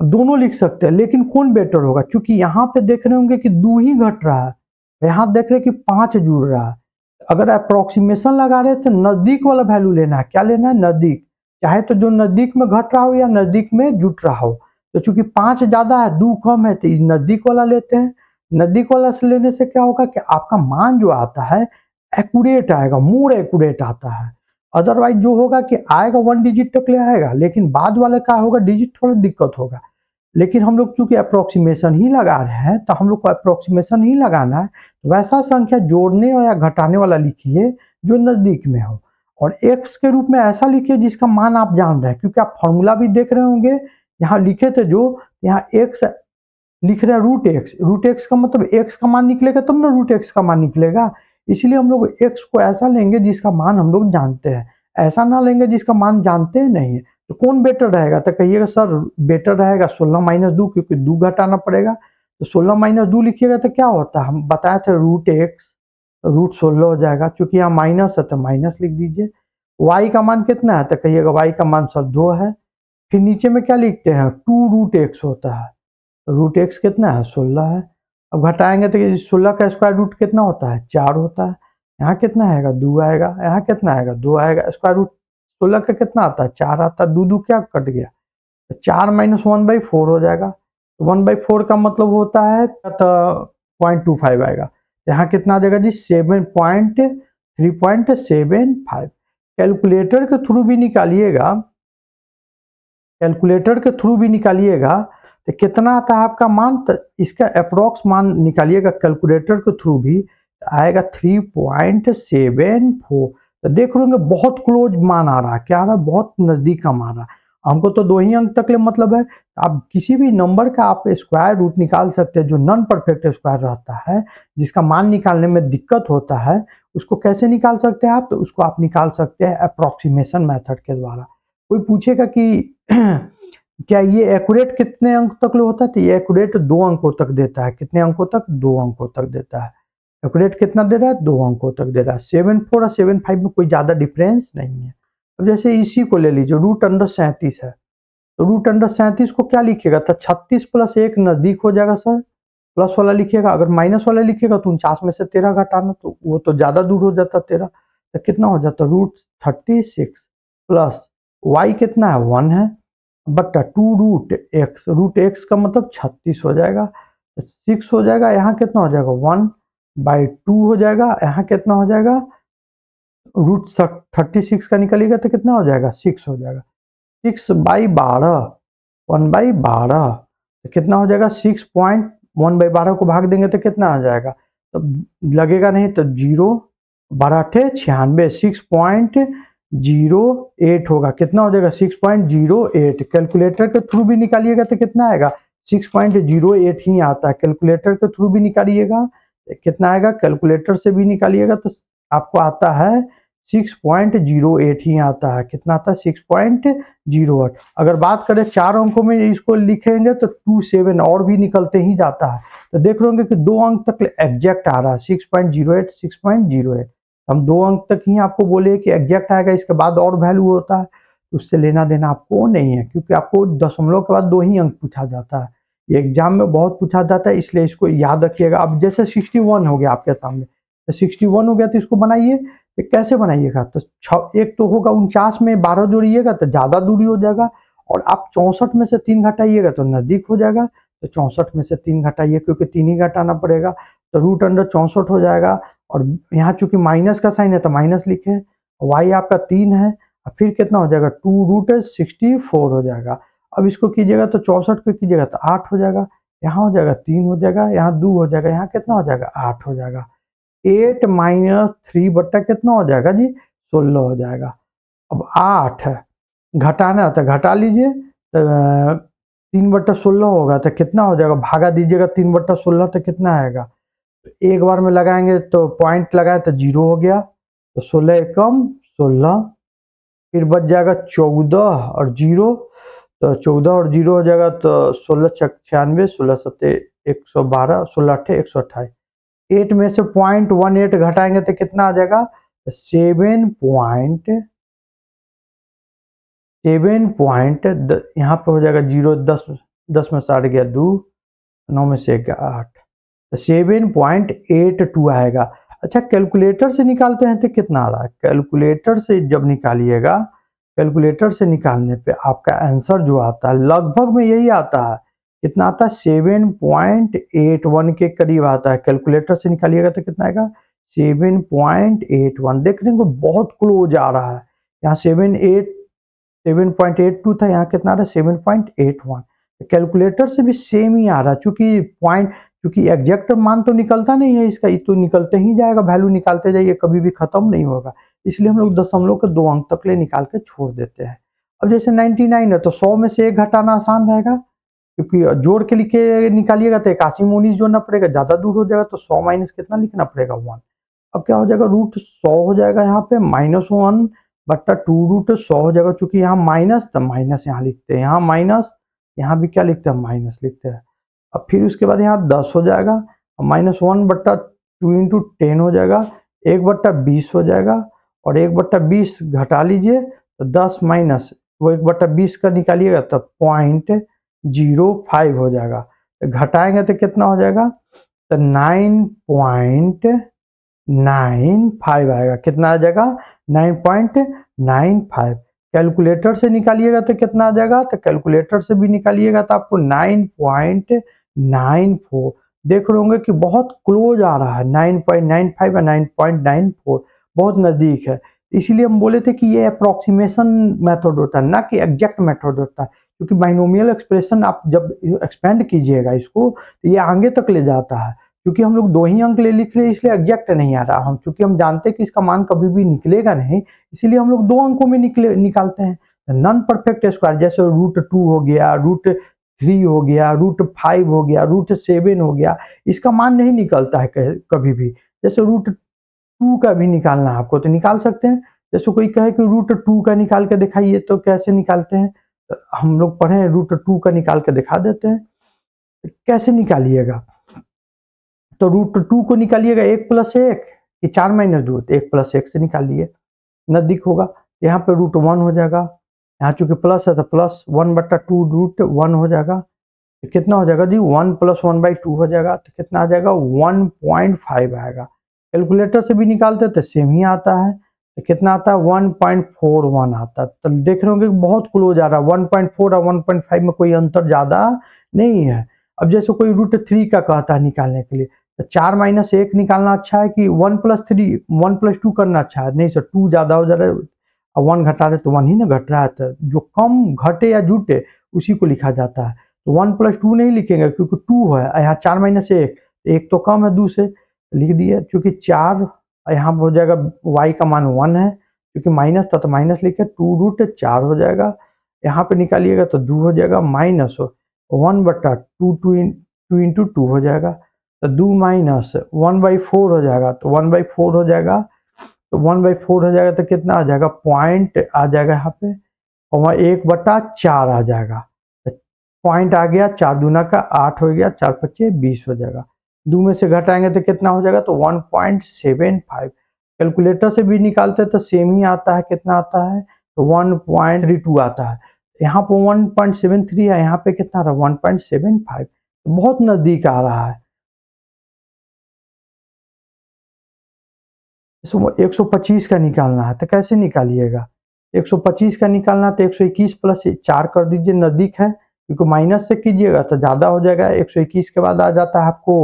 अब दोनों लिख सकते हैं, लेकिन कौन बेटर होगा? क्योंकि यहाँ पे देख रहे होंगे कि दो ही घट रहा है। यहाँ देख रहे कि पाँच जुड़ रहा है। अगर अप्रोक्सीमेशन लगा रहे तो नज़दीक वाला वैल्यू लेना है। क्या लेना है? नज़दीक। चाहे तो जो नज़दीक में घट रहा हो या नज़दीक में जुट रहा हो। तो चूँकि पाँच ज़्यादा है, दो कम है तो नज़दीक वाला लेते हैं। नज़दीक वाला से लेने से क्या होगा कि आपका मान जो आता है एक्यूरेट आएगा मोर एक्यूरेट आता है। अदरवाइज़ जो होगा कि आएगा वन डिजिट तक ले आएगा, लेकिन बाद वाले का होगा? डिजिट थोड़ा दिक्कत होगा। लेकिन हम लोग चूँकि अप्रोक्सीमेशन ही लगा रहे हैं तो हम लोग को अप्रोक्सीमेशन ही लगाना है तो वैसा संख्या जोड़ने या घटाने वाला लिखिए जो नज़दीक में हो। और एक्स के रूप में ऐसा लिखिए जिसका मान आप जान रहे हैं, क्योंकि आप फॉर्मूला भी देख रहे होंगे, यहाँ लिखे थे जो, यहाँ एक्स लिख रहे हैं रूट एक्स रूट एक्स का मतलब एक्स का मान निकलेगा तब ना रूट एक्स का मान निकलेगा। इसलिए हम लोग एक्स को ऐसा लेंगे जिसका मान हम लोग जानते हैं। ऐसा ना लेंगे जिसका मान जानते नहीं है। तो कौन बेटर रहेगा? तो कहिएगा, सर बेटर रहेगा सोलह माइनस दो क्योंकि दो घटाना पड़ेगा। तो सोलह माइनस दो लिखिएगा तो क्या होता है? हम बताए थे रूट एक्स रूट सोलह हो जाएगा। क्योंकि यहाँ माइनस है तो माइनस लिख दीजिए। वाई का मान कितना है? तो कहिएगा वाई का मान सर दो है। फिर नीचे में क्या लिखते हैं? टू रूट एक्स होता है। तो रूट एक्स कितना है? सोलह है। अब घटाएँगे तो सोलह का स्क्वायर रूट कितना होता है? चार होता है। यहाँ कितना आएगा? दो आएगा। यहाँ कितना आएगा? दो आएगा। स्क्वायर रूट सोलह का कितना आता है? चार आता है। दो दो क्या कट गया? तो चार माइनस वन बाई फोर हो जाएगा। तो वन बाई फोर का मतलब होता है तो पॉइंट टू फाइव आएगा। यहाँ कितना आ जाएगा जी? Seven point, three point seven five. Calculator के थ्रू भी निकालिएगा। कैलकुलेटर के थ्रू भी निकालिएगा। तो कितना आता है आपका मान? तो इसका अप्रोक्स मान निकालिएगा कैलकुलेटर के थ्रू भी। तो आएगा थ्री पॉइंट सेवन फोर। तो देख रहे होंगे, बहुत क्लोज मान आ रहा है, क्या आ रहा है बहुत नज़दीक का मान रहा है। हमको तो दो ही अंक तक ले मतलब है, आप किसी भी नंबर का आप स्क्वायर रूट निकाल सकते हैं, जो नॉन परफेक्ट स्क्वायर रहता है, जिसका मान निकालने में दिक्कत होता है, उसको कैसे निकाल सकते हैं आप? तो उसको आप निकाल सकते हैं अप्रोक्सीमेशन मेथड के द्वारा। कोई पूछेगा कि <clears throat> क्या ये एक्यूरेट कितने अंक तक होता है? तो ये एक्यूरेट दो अंकों तक देता है, कितने अंकों तक? दो अंकों तक देता है। एक्यूरेट कितना दे रहा है? दो अंकों तक दे रहा है। सेवन फोर और सेवन फाइव में कोई ज़्यादा डिफरेंस नहीं है। अब जैसे इसी को ले लीजिए रूट अंडर सैंतीस है। तो रूट अंडर सैंतीस को क्या लिखिएगा तो छत्तीस प्लस एक नज़दीक हो जाएगा सर प्लस वाला लिखिएगा अगर माइनस वाला लिखिएगा तो उनचास में से तेरह घटाना तो वो तो ज़्यादा दूर हो जाता तेरह। तो कितना हो जाता? Root thirty six plus y कितना है? वन है। But two root x root x का मतलब छत्तीस हो जाएगा। सिक्स हो जाएगा। यहाँ कितना हो जाएगा? वन बाई टू हो जाएगा, यहाँ कितना हो जाएगा? रूट थर्टी सिक्स का निकलेगा तो कितना हो जाएगा? सिक्स हो जाएगा। सिक्स बाई बारह वन बाई बारह तो कितना हो जाएगा? सिक्स पॉइंट वन बाई बारह को भाग देंगे तो कितना आ जाएगा? तो लगेगा नहीं तो ज़ीरो बारह अठे छियानवे सिक्स पॉइंट ज़ीरो एट होगा। कितना हो जाएगा? Six point zero eight calculator के थ्रू भी निकालिएगा तो कितना आएगा? सिक्स पॉइंट ज़ीरो एट ही आता है। कैलकुलेटर के थ्रू भी निकालिएगा। कितना आएगा? कैलकुलेटर से भी निकालिएगा तो आपको आता है सिक्स पॉइंट ज़ीरो एट ही आता है। कितना आता है? सिक्स पॉइंट ज़ीरो एट अगर बात करें चार अंकों में इसको लिखेंगे तो टू सेवन और भी निकलते ही जाता है। तो देख रहे होंगे कि दो अंक तक एग्जैक्ट आ रहा है। Six point zero eight six point zero eight हम दो अंक तक ही आपको बोले कि एग्जैक्ट आएगा, इसके बाद और वैल्यू होता है। उससे लेना देना आपको नहीं है, क्योंकि आपको दशमलव के बाद दो ही अंक पूछा जाता है। एग्ज़ाम में बहुत पूछा जाता है, इसलिए इसको याद रखिएगा। अब जैसे सिक्सटी वन हो गया आपके सामने तो सिक्सटी वन हो गया तो इसको बनाइए तो कैसे बनाइएगा? तो छ एक तो होगा उनचास में बारह जोड़िएगा तो ज़्यादा दूरी हो जाएगा, और आप चौंसठ में से तीन घटाइएगा तो नज़दीक हो जाएगा तो चौंसठ में से तीन घटाइए, क्योंकि तीन ही घटाना पड़ेगा तो रूट अंडर चौंसठ हो जाएगा, और यहाँ चूँकि माइनस का साइन है तो माइनस लिखे वाई आपका तीन है फिर कितना हो जाएगा? टू रूट सिक्सटी फोर हो जाएगा। अब इसको कीजिएगा तो चौंसठ पे कीजिएगा तो आठ हो जाएगा, यहाँ हो जाएगा तीन हो जाएगा, यहाँ दो हो जाएगा, यहाँ कितना हो जाएगा? आठ हो जाएगा। एट माइनस थ्री बट्टा कितना हो जाएगा जी? सोलह हो जाएगा। अब आठ घटाना तो घटा लीजिए तो तीन बट्टा सोलह होगा तो कितना हो जाएगा? भागा दीजिएगा तीन बट्टा सोलह तो कितना आएगा? तो एक बार में लगाएँगे तो पॉइंट लगाए तो ज़ीरो हो गया तो सोलह कम सोलह, फिर बच जाएगा चौदह और ज़ीरो तो चौदह और ज़ीरो हो जाएगा तो सोलह छियानवे, सोलह सत्ते, एक सौ बारह, सोलह अट्ठे, एक सौ अट्ठाईस। एट में से पॉइंट वन एट घटाएँगे तो कितना आ जाएगा? सेवन पॉइंट सेवन पॉइंट यहाँ पे हो जाएगा ज़ीरो, दस दस में साठ गया दो, नौ में से गया आठ। तो सेवन पॉइंट एट टू आएगा। अच्छा कैलकुलेटर से निकालते हैं तो कितना आ रहा है? कैलकुलेटर से जब निकालिएगा कैलकुलेटर से निकालने पे आपका आंसर जो आता है, लगभग में यही आता है। कितना आता है? सेवन पॉइंट एट वन के करीब आता है। कैलकुलेटर से निकालिएगा तो कितना आएगा? Seven point eight one. देख रहे हैं बहुत क्लोज आ रहा है। यहाँ seven eight, seven point eight two था, यहाँ कितना आ रहा है? Seven point eight one. Calculator से भी सेम ही आ रहा है, चूँकि पॉइंट क्योंकि एग्जैक्ट मान तो निकलता नहीं है इसका, ये तो निकलते ही जाएगा, वैल्यू निकालते जाइए, कभी भी खत्म नहीं होगा। इसलिए हम लोग दशमलव के दो अंक तक ले निकाल के छोड़ देते हैं। अब जैसे 99 है तो 100 में से एक घटाना आसान रहेगा, क्योंकि जोड़ के लिखे निकालिएगा तो इक्यासी में उन्नीस जोड़ना पड़ेगा, ज़्यादा दूर हो जाएगा तो 100 माइनस कितना लिखना पड़ेगा? वन। अब क्या हो जाएगा? रूट सौ हो जाएगा यहाँ पे, माइनस वन बट्टा टू रूट सौ हो जाएगा, चूँकि यहाँ माइनस तो माइनस यहाँ लिखते हैं। यहाँ माइनस, यहाँ भी क्या लिखते हैं? माइनस लिखते हैं। अब फिर उसके बाद यहाँ दस हो जाएगा, माइनस वन बट्टा टू इंटू टेन हो जाएगा, एक बट्टा बीस हो जाएगा और एक बट्टा बीस घटा लीजिए तो दस माइनस, वो एक बट्टा बीस का निकालिएगा तो पॉइंट ज़ीरो फाइव हो जाएगा। तो घटाएँगे तो कितना हो जाएगा? तो नाइन पॉइंट नाइन फाइव आएगा। कितना आ जाएगा? Nine point nine five. Calculator से निकालिएगा तो कितना आ जाएगा? तो कैलकुलेटर से भी निकालिएगा तो आपको नाइन पॉइंट नाइन फोर। देख रहे होंगे कि बहुत क्लोज आ रहा है, नाइन पॉइंट नाइन फाइव या नाइन पॉइंट नाइन फोर। बहुत नज़दीक है। इसीलिए हम बोले थे कि ये अप्रोक्सीमेशन मेथड होता है, ना कि एग्जैक्ट मेथड होता है, क्योंकि बाइनोमियल एक्सप्रेशन आप जब एक्सपेंड कीजिएगा इसको तो ये आगे तक ले जाता है। क्योंकि हम लोग दो ही अंक ले लिख रहे हैं, इसलिए एग्जैक्ट नहीं आ रहा। हम क्योंकि हम जानते हैं कि इसका मान कभी भी निकलेगा नहीं, इसीलिए हम लोग दो अंकों में निकले, निकालते हैं। नॉन परफेक्ट स्क्वायर जैसे रूट टू हो गया रूट थ्री हो गया रूट फाइव हो गया रूट सेवन हो गया, इसका मान नहीं निकलता है कभी भी। जैसे रूट टू का भी निकालना आपको तो निकाल सकते हैं। जैसे कोई कहे कि रूट टू का निकाल के दिखाइए तो कैसे निकालते हैं? तो हम लोग पढ़े रूट टू का निकाल के दिखा देते हैं। तो कैसे निकालिएगा? तो रूट टू को निकालिएगा एक प्लस एक कि चार माइनस दो तो एक प्लस एक से निकालिए। नज़दीक होगा, यहाँ पे रूट वन हो जाएगा। यहाँ चूँकि प्लस है तो प्लस वन बट्टा टू रूट वन हो जाएगा। तो कितना हो जाएगा जी? One plus one by two हो जाएगा। तो कितना आ जाएगा? वन पॉइंट फाइव आएगा। कैलकुलेटर से भी निकालते तो सेम ही आता है। तो कितना आता है? वन पॉइंट फोर वन आता तो देख रहे होंगे बहुत क्लोज आ रहा है। वन पॉइंट फोर और वन पॉइंट फाइव में कोई अंतर ज़्यादा नहीं है। अब जैसे कोई रूट थ्री का कहता है निकालने के लिए तो चार माइनस एक निकालना अच्छा है कि one plus three one plus two करना अच्छा है? नहीं सर टू ज़्यादा हो जा रहा है। और वन घटा रहे तो वन ही ना घट रहा है। तो जो कम घटे या जुटे, उसी को लिखा जाता है। तो वन प्लस टू नहीं लिखेंगे, क्योंकि टू है। यहाँ चार माइनस एक एक तो कम है दो से लिख दिया क्योंकि चार, यहाँ हो जाएगा वाई का मान वन है, क्योंकि माइनस था तो माइनस लिखे टू रूट चार हो जाएगा। यहाँ पे निकालिएगा तो दो हो जाएगा माइनस वन बट्टा two two in two into two हो जाएगा। तो दो माइनस वन बाई फोर हो जाएगा तो वन बाई फोर हो जाएगा तो वन बाई फोर हो जाएगा तो कितना आ जाएगा पॉइंट आ जाएगा यहाँ पे, और वहाँ एक बटा चार आ जाएगा। पॉइंट आ गया, चार दूना का आठ हो गया, चार पच्चे बीस हो जाएगा। दो में से घटाएँगे तो कितना हो जाएगा? तो one point seven five. Calculator से भी निकालते हैं तो सेम ही आता है। कितना आता है? तो वन पॉइंट थ्री टू आता है। यहाँ पर वन पॉइंट सेवन थ्री है, यहाँ पे कितना रहा वन पॉइंट सेवन फाइव। बहुत नज़दीक आ रहा है। एक सौ पच्चीस का निकालना है तो कैसे निकालिएगा? 125 का निकालना तो 121 प्लस चार कर दीजिए, नज़दीक है। क्योंकि माइनस से कीजिएगा तो ज़्यादा हो जाएगा। 121 के बाद आ जाता है आपको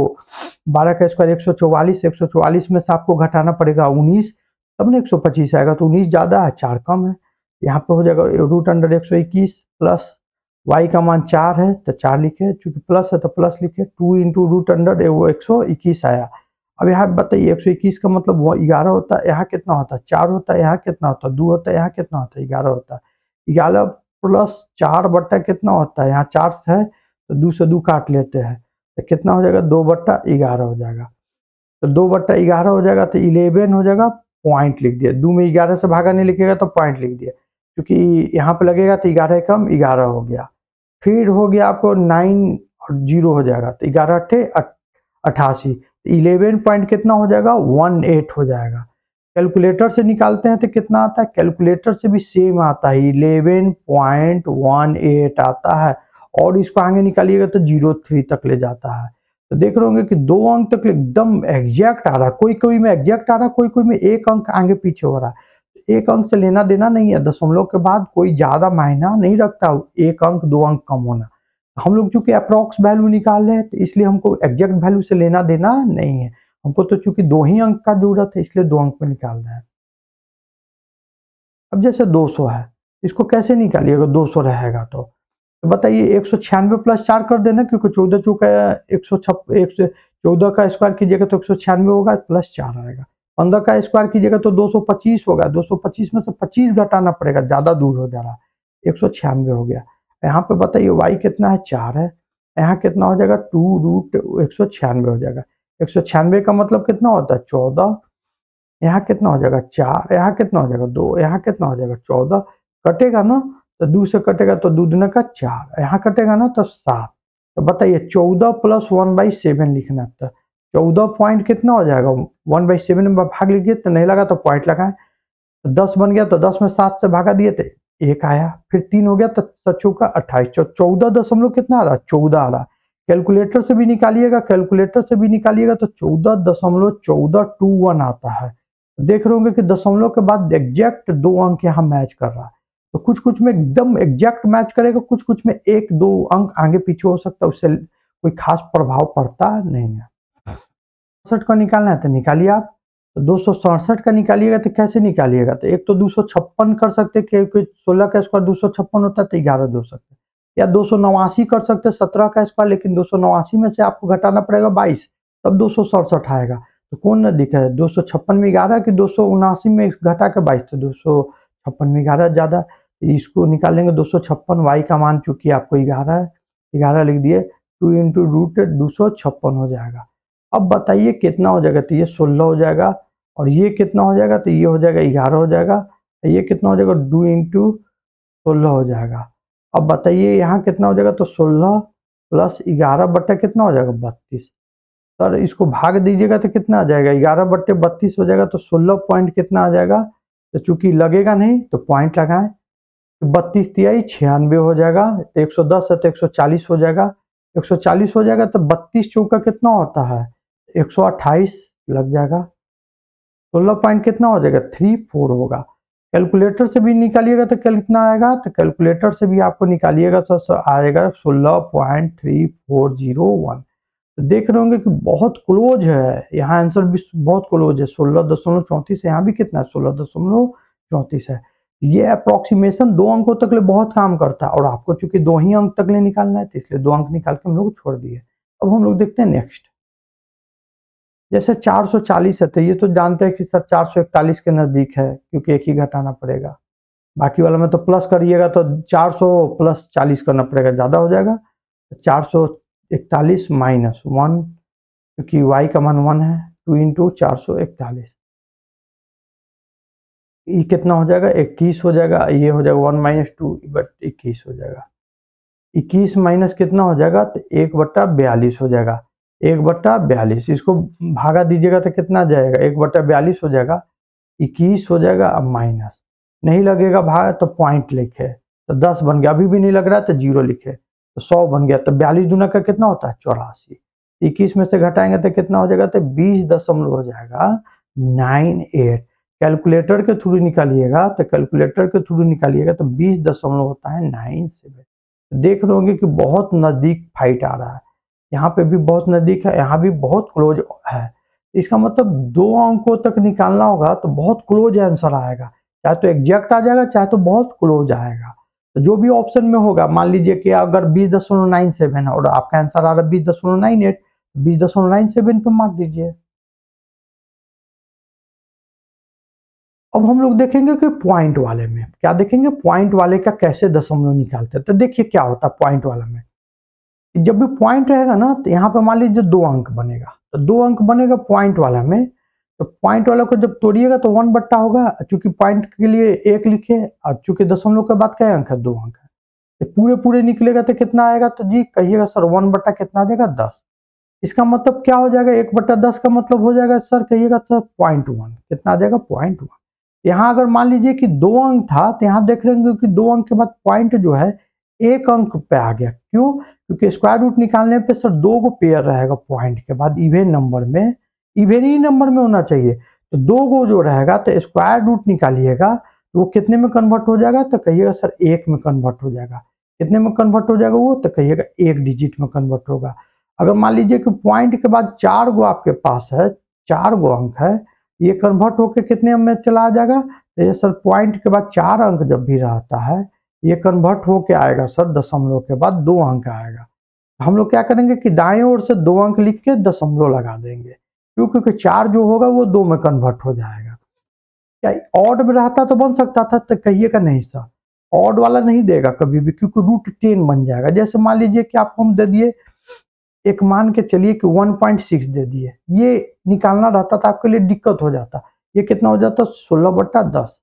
12 का स्क्वायर 144 144 में से आपको घटाना पड़ेगा 19 तब ना 125 आएगा तो 19 ज़्यादा है, चार कम है। यहाँ पे हो जाएगा रूट अंडर 121 प्लस वाई का मान चार है तो चार लिखे। चूँकि प्लस है तो प्लस लिखे। टू इंटू रूट अंडर वो एक आया। अब यहाँ बताइए, एक सौ इक्कीस का मतलब वो ग्यारह होता है यहाँ कितना होता? है चार होता है यहाँ कितना होता? है दो होता है यहाँ कितना होता? है ग्यारह होता। है ग्यारह प्लस चार बट्टा कितना होता है? यहाँ चार है तो दो से दो काट लेते हैं। तो कितना हो जाएगा? दो बट्टा ग्यारह हो जाएगा। तो दो बट्टा ग्यारह हो जाएगा तो इलेवन हो जाएगा, पॉइंट लिख दिया। दो में ग्यारह से भागा नहीं लिखेगा तो पॉइंट लिख दिया। क्योंकि यहाँ पे लगेगा तो ग्यारह कम, ग्यारह हो गया। फिर हो गया आपको नाइन और ज़ीरो हो जाएगा तो ग्यारह अट्ठे अट्ठासी इलेवन पॉइंट कितना हो जाएगा? वन एट हो जाएगा। कैलकुलेटर से निकालते हैं तो कितना आता है? कैलकुलेटर से भी सेम आता है। इलेवन पॉइंट वन एट आता है और इसको आगे निकालिएगा तो ज़ीरो थ्री तक ले जाता है। तो देख रहे होंगे कि दो अंक तक एकदम एग्जैक्ट आ रहा है। कोई कोई में एग्जैक्ट आ रहा है, कोई कोई में एक अंक आगे पीछे हो रहा है। एक अंक से लेना देना नहीं है। दशमलव के बाद कोई ज़्यादा मायना नहीं रखता। एक अंक, दो अंक कम होना। हम लोग चूँकि अप्रॉक्स वैल्यू निकाल रहे हैं तो इसलिए हमको एग्जैक्ट वैल्यू से लेना देना नहीं है। हमको तो चूँकि दो ही अंक का ज़रूरत है इसलिए दो अंक में निकालना है। अब जैसे 200 है इसको कैसे निकालिए? निकालिएगा 200 रहेगा तो, तो बताइए एक सौ छियानवे प्लस चार कर देना क्योंकि चौदह चौका एक सौ छप एक सौ चौदह का स्क्वायर कीजिएगा तो एक सौ छियानवे होगा प्लस चार आएगा। पंद्रह का स्क्वायर कीजिएगा तो 225 होगा। 225 में से 25 घटाना पड़ेगा ज़्यादा दूर हो जा रहा है एक सौ छियानवे हो गया। यहाँ पे बताइए वाई कितना है? चार है। यहाँ कितना हो जाएगा? टू रूट एक सौ छियानवे हो जाएगा। एक सौ छियानवे का मतलब कितना होता है? चौदह। यहाँ कितना हो जाएगा? चार। यहाँ कितना हो जाएगा? दो। यहाँ कितना हो जाएगा? चौदह। कटेगा ना तो दो से कटेगा तो दो दिन का चार। यहाँ कटेगा ना तो सात। तो बताइए, चौदह प्लस वन बाई सेवन लिखना था चौदह पॉइंट कितना हो जाएगा? वन बाई सेवन में भाग लीजिए तो नहीं लगा तो पॉइंट लगाए। तो दस बन गया तो दस में सात से भागा दिए थे। एक आया, फिर तीन हो गया तो सचो का अट्ठाईस। चौदह दशमलव कितना आ रहा? चौदह आ रहा। कैलकुलेटर से भी निकालिएगा, कैलकुलेटर से भी निकालिएगा तो चौदह दशमलव चौदह टू वन आता है। देख रहे होंगे कि दशमलव के बाद एग्जैक्ट दो अंक यहाँ मैच कर रहा है। तो कुछ कुछ में एकदम एग्जैक्ट मैच करेगा कुछ कुछ में एक दो अंक आगे पीछे हो सकता है, उससे कोई खास प्रभाव पड़ता नहीं है। सड़सठ का निकालना है तो निकालिए आप। तो दो सौ सड़सठ का निकालिएगा तो कैसे निकालिएगा? तो एक तो दो सौ छप्पन कर सकते क्योंकि सोलह का स्क्वायर दो सौ छप्पन होता है तो ग्यारह दो सकते या दो सौ नवासी कर सकते सत्रह का स्क्वायर लेकिन दो सौ नवासी में से आपको घटाना पड़ेगा बाईस, तब दो सौ सड़सठ आएगा। तो कौन नज़दीक है दो सौ छप्पन में ग्यारह कि दो सौ उनासी में घटा के बाईस तो दो सौ छप्पन में ग्यारह ज़्यादा। इसको निकालेंगे दो सौ छप्पन वाई का मान चूँकि आपको ग्यारह है ग्यारह लिख दिए टू इंटू रूट दो सौ छप्पन हो जाएगा। अब बताइए कितना हो जाएगा तो ये सोलह हो जाएगा, और ये कितना हो जाएगा तो ये हो जाएगा ग्यारह हो जाएगा, ये कितना हो जाएगा दो इंटू सोलह हो जाएगा। अब बताइए यहाँ कितना हो जाएगा? तो सोलह प्लस ग्यारह बट्टा कितना हो जाएगा? बत्तीस। सर, इसको भाग दीजिएगा तो कितना आ जाएगा? ग्यारह बट्टे बत्तीस हो जाएगा तो सोलह पॉइंट कितना आ जाएगा? तो चूँकि लगेगा नहीं तो पॉइंट लगाएँ। तो बत्तीस तिहाई छियानवे हो जाएगा, एक सौ दस है तो एक सौ चालीस हो जाएगा। एक सौ चालीस हो जाएगा तो बत्तीस चौका कितना होता है? एक सौ अट्ठाईस लग जाएगा। सोलह पॉइंट कितना हो जाएगा? थ्री फोर होगा। कैलकुलेटर से भी निकालिएगा तो कितना आएगा? तो कैलकुलेटर से भी आपको निकालिएगा तो आएगा सोलह point three four zero one. तो देख रहे होंगे कि बहुत क्लोज है। यहाँ आंसर भी बहुत क्लोज है। सोलह दशमलव चौंतीस है। यहाँ भी कितना है? सोलह दशमलव चौंतीस है। ये अप्रोक्सीमेशन दो अंकों तक ले बहुत काम करता है और आपको चूँकि दो ही अंक तक ले निकालना है तो इसलिए दो अंक निकाल के हम लोग छोड़ दिए। अब हम लोग देखते हैं नेक्स्ट जैसे 440 है तो ये तो जानते हैं कि सर 441 के नज़दीक है, क्योंकि एक ही घटाना पड़ेगा। बाकी वाला में तो प्लस करिएगा तो 400 प्लस 40 करना पड़ेगा, ज़्यादा हो जाएगा। चार सौ इकतालीस माइनस वन, क्योंकि वाई का मान वन है, टू इंटू चार सौ इकतालीस। ये कितना हो जाएगा? इक्कीस हो जाएगा, ये हो जाएगा वन माइनस टू, बट इक्कीस हो जाएगा। इक्कीस माइनस कितना हो जाएगा? तो एक बट्टा बयालीस हो जाएगा। एक बट्टा बयालीस, इसको भागा दीजिएगा तो कितना जाएगा? एक बट्टा बयालीस हो जाएगा, इक्कीस हो जाएगा, अब माइनस। नहीं लगेगा भाग तो पॉइंट लिखे। तो दस बन गया, अभी भी नहीं लग रहा तो ज़ीरो लिखे। तो सौ बन गया तो बयालीस दुना का कितना होता है? चौरासी। इक्कीस में से घटाएँगे तो कितना हो जाएगा? तो बीस दशमलव हो जाएगा, नाइन एट। कैलकुलेटर के थ्रू निकालिएगा तो कैलकुलेटर के थ्रू निकालिएगा तो बीस दशमलव होता है, नाइन सेवन। देख रहे होंगे कि बहुत नज़दीक फाइट आ रहा है। यहाँ पे भी बहुत नज़दीक है, यहाँ भी बहुत क्लोज है। इसका मतलब दो अंकों तक निकालना होगा तो बहुत क्लोज आंसर आएगा। चाहे तो एग्जैक्ट आ जाएगा, चाहे तो बहुत क्लोज आएगा। तो जो भी ऑप्शन में होगा, मान लीजिए कि अगर बीस दशमलव नाइन सेवन है और आपका आंसर आ रहा है बीस दशमलव नाइन एट बीस दशमलव नाइन सेवन पे मार दीजिए। अब हम लोग देखेंगे कि पॉइंट वाले में, क्या देखेंगे? पॉइंट वाले का कैसे दशमलव निकालते हैं? तो देखिए क्या होता है पॉइंट वाला में। जब भी पॉइंट रहेगा ना तो यहाँ पे मान लीजिए दो अंक बनेगा। तो दो अंक बनेगा पॉइंट वाला में। तो पॉइंट वाला को जब तोड़िएगा तो वन बट्टा होगा। चूँकि पॉइंट के लिए एक लिखे, और चूँकि दशमलव के बाद क्या अंक है? दो अंक है। तो पूरे पूरे निकलेगा तो कितना आएगा? तो जी, कहिएगा सर वन बट्टा कितना देगा? दस। इसका मतलब क्या हो जाएगा? एक बट्टा दस का मतलब हो जाएगा, सर, कहिएगा सर पॉइंट वन कितना जाएगा? पॉइंट वन यहाँ अगर मान लीजिए कि दो अंक था तो यहाँ देख लेंगे कि दो अंक के बाद पॉइंट जो है एक अंक पे आ गया। क्यों? क्योंकि स्क्वायर रूट निकालने पे सर दो गो पेयर रहेगा पॉइंट के बाद इवेन नंबर में। इवेन ही नंबर में होना चाहिए। तो दो गो जो रहेगा तो स्क्वायर रूट निकालिएगा तो वो कितने में कन्वर्ट हो जाएगा? तो कहिएगा, सर, एक में कन्वर्ट हो जाएगा। कितने में कन्वर्ट हो जाएगा वो? तो कहिएगा, एक डिजिट में कन्वर्ट होगा। अगर मान लीजिए कि पॉइंट के बाद चार गो आपके पास है, चार गो अंक है, ये कन्वर्ट होकर कितने में चला जाएगा? तो ये सर पॉइंट के बाद चार अंक जब भी रहता है ये कन्वर्ट होके आएगा, सर, दशमलव के बाद दो अंक आएगा। हम लोग क्या करेंगे कि दाएँ ओर से दो अंक लिख के दशमलव लगा देंगे क्यों क्योंकि चार जो होगा वो दो में कन्वर्ट हो जाएगा। क्या ऑड में रहता तो बन सकता था तो कहिएगा नहीं, सर। ऑड वाला नहीं देगा कभी भी, क्योंकि रूट टेन बन जाएगा। जैसे मान लीजिए कि आपको हम दे दिए, एक मान के चलिए कि 1.6 दे दिए। ये निकालना रहता था, आपके लिए दिक्कत हो जाता। ये कितना हो जाता? सोलह बट्टा दस।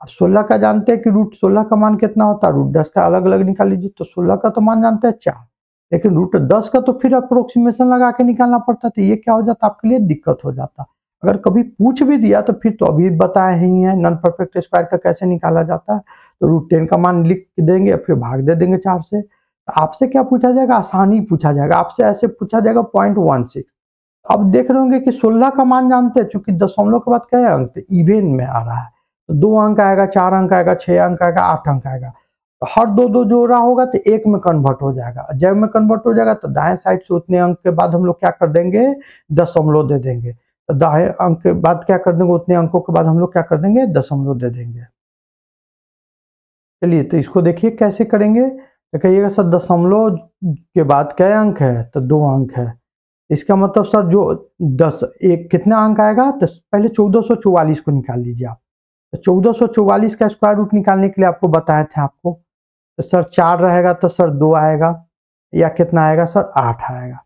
अब सोलह का जानते हैं कि रूट सोलह का मान कितना होता है? रूट दस का अलग अलग निकाल लीजिए तो सोलह का तो मान जानते हैं चार। लेकिन रूट दस का तो फिर अप्रोक्सीमेशन लगा के निकालना पड़ता तो ये क्या हो जाता आपके लिए दिक्कत हो जाता अगर कभी पूछ भी दिया तो फिर तो अभी बताया ही है नॉन परफेक्ट स्क्वायर का कैसे निकाला जाता है? तो रूट टेन का मान लिख देंगे फिर भाग दे देंगे चार से। तो आपसे क्या पूछा जाएगा? आसानी पूछा जाएगा। आपसे ऐसे पूछा जाएगा पॉइंट वन सिक्स अब देख रहे होंगे कि सोलह का मान जानते हैं, चूँकि दशमलव के बाद क्या है? अंक इवेन में आ रहा है। तो दो अंक आएगा, चार अंक आएगा, छह अंक आएगा, आठ अंक आएगा। तो हर दो दो जोड़ा होगा तो एक में कन्वर्ट हो जाएगा। जब में कन्वर्ट हो जाएगा तो दाएँ साइड से उतने अंक के बाद हम लोग क्या कर देंगे? दशमलव दे देंगे। तो दाएँ अंक के बाद क्या कर देंगे? उतने अंकों के बाद हम लोग क्या कर देंगे? दशमलव दे देंगे। चलिए तो इसको देखिए कैसे करेंगे? तो कहिएगा, सर, दशमलव के बाद क्या अंक है? तो दो अंक है। इसका मतलब सर, जो दस, एक कितना अंक आएगा? तो पहले चौदह को निकाल लीजिए आप। तो चौदह का स्क्वायर रूट निकालने के लिए आपको बताए थे आपको तो सर चार रहेगा तो सर दो आएगा, या कितना आएगा सर आठ आएगा।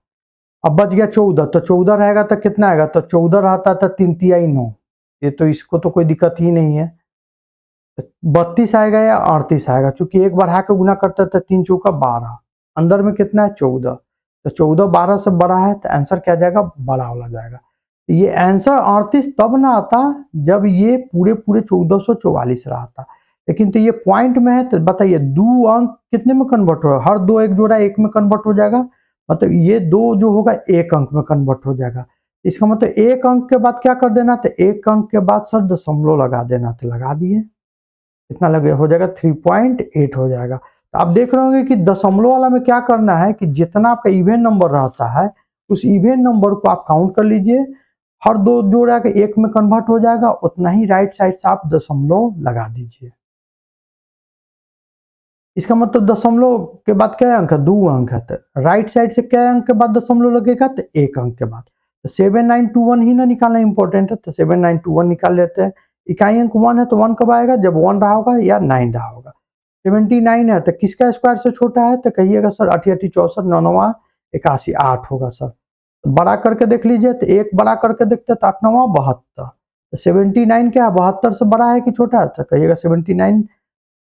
अब बच गया चौदह तो चौदह रहेगा तो कितना आएगा? तो चौदह रहता था तीन तिहाई नौ। ये तो इसको तो कोई दिक्कत ही नहीं है। बत्तीस आएगा या अड़तीस आएगा? क्योंकि एक बढ़ा के गुना करते थे तीन चौका बारह। अंदर में कितना है? चौदह। तो चौदह बारह से बड़ा है तो आंसर क्या जाएगा? बड़ा वाला जाएगा। तो ये आंसर अड़तीस तब ना आता जब ये पूरे पूरे चौदह सौ चौवालीस रहा था। लेकिन तो ये पॉइंट में है तो बताइए, दो अंक कितने में कन्वर्ट हो? हर दो एक जोड़ा एक में कन्वर्ट हो जाएगा? मतलब ये दो जो होगा, एक अंक में कन्वर्ट हो जाएगा। इसका मतलब एक अंक के बाद क्या कर देना तो एक अंक के बाद सर दशमलव लगा देना तो लगा दिए। कितना लगे हो जाएगा थ्री पॉइंट एट हो जाएगा। तो आप देख रहे होंगे कि दशमलव वाला में क्या करना है कि जितना आपका इवेंट नंबर रहता है, उस इवेंट नंबर को आप काउंट कर लीजिए। हर दो जोड़ा के एक में कन्वर्ट हो जाएगा, उतना ही राइट साइड से आप दशमलव लगा दीजिए। इसका मतलब दशमलव के बाद क्या अंक है? दो अंक है। तो राइट साइड से क्या अंक के बाद दशमलव लगेगा? तो एक अंक के बाद। तो सेवन नाइन टू वन ही ना निकालना इंपॉर्टेंट है तो सेवन नाइन टू वन निकाल लेते हैं। इकाई अंक वन है तो वन कब आएगा? जब वन रहा होगा या नाइन रहा होगा। सेवेंटी नाइन है तो किसका स्क्वायर से छोटा है? तो कहिएगा सर अठी अठी चौसठ, नौ नवा इक्यासी आठ होगा सर बड़ा करके देख लीजिए तो एक बड़ा करके देखते तो आठ नवा बहत्तर। तो सेवेंटी नाइन क्या है? बहत्तर से बड़ा है कि छोटा है? तो कहिएगा सेवेंटी नाइन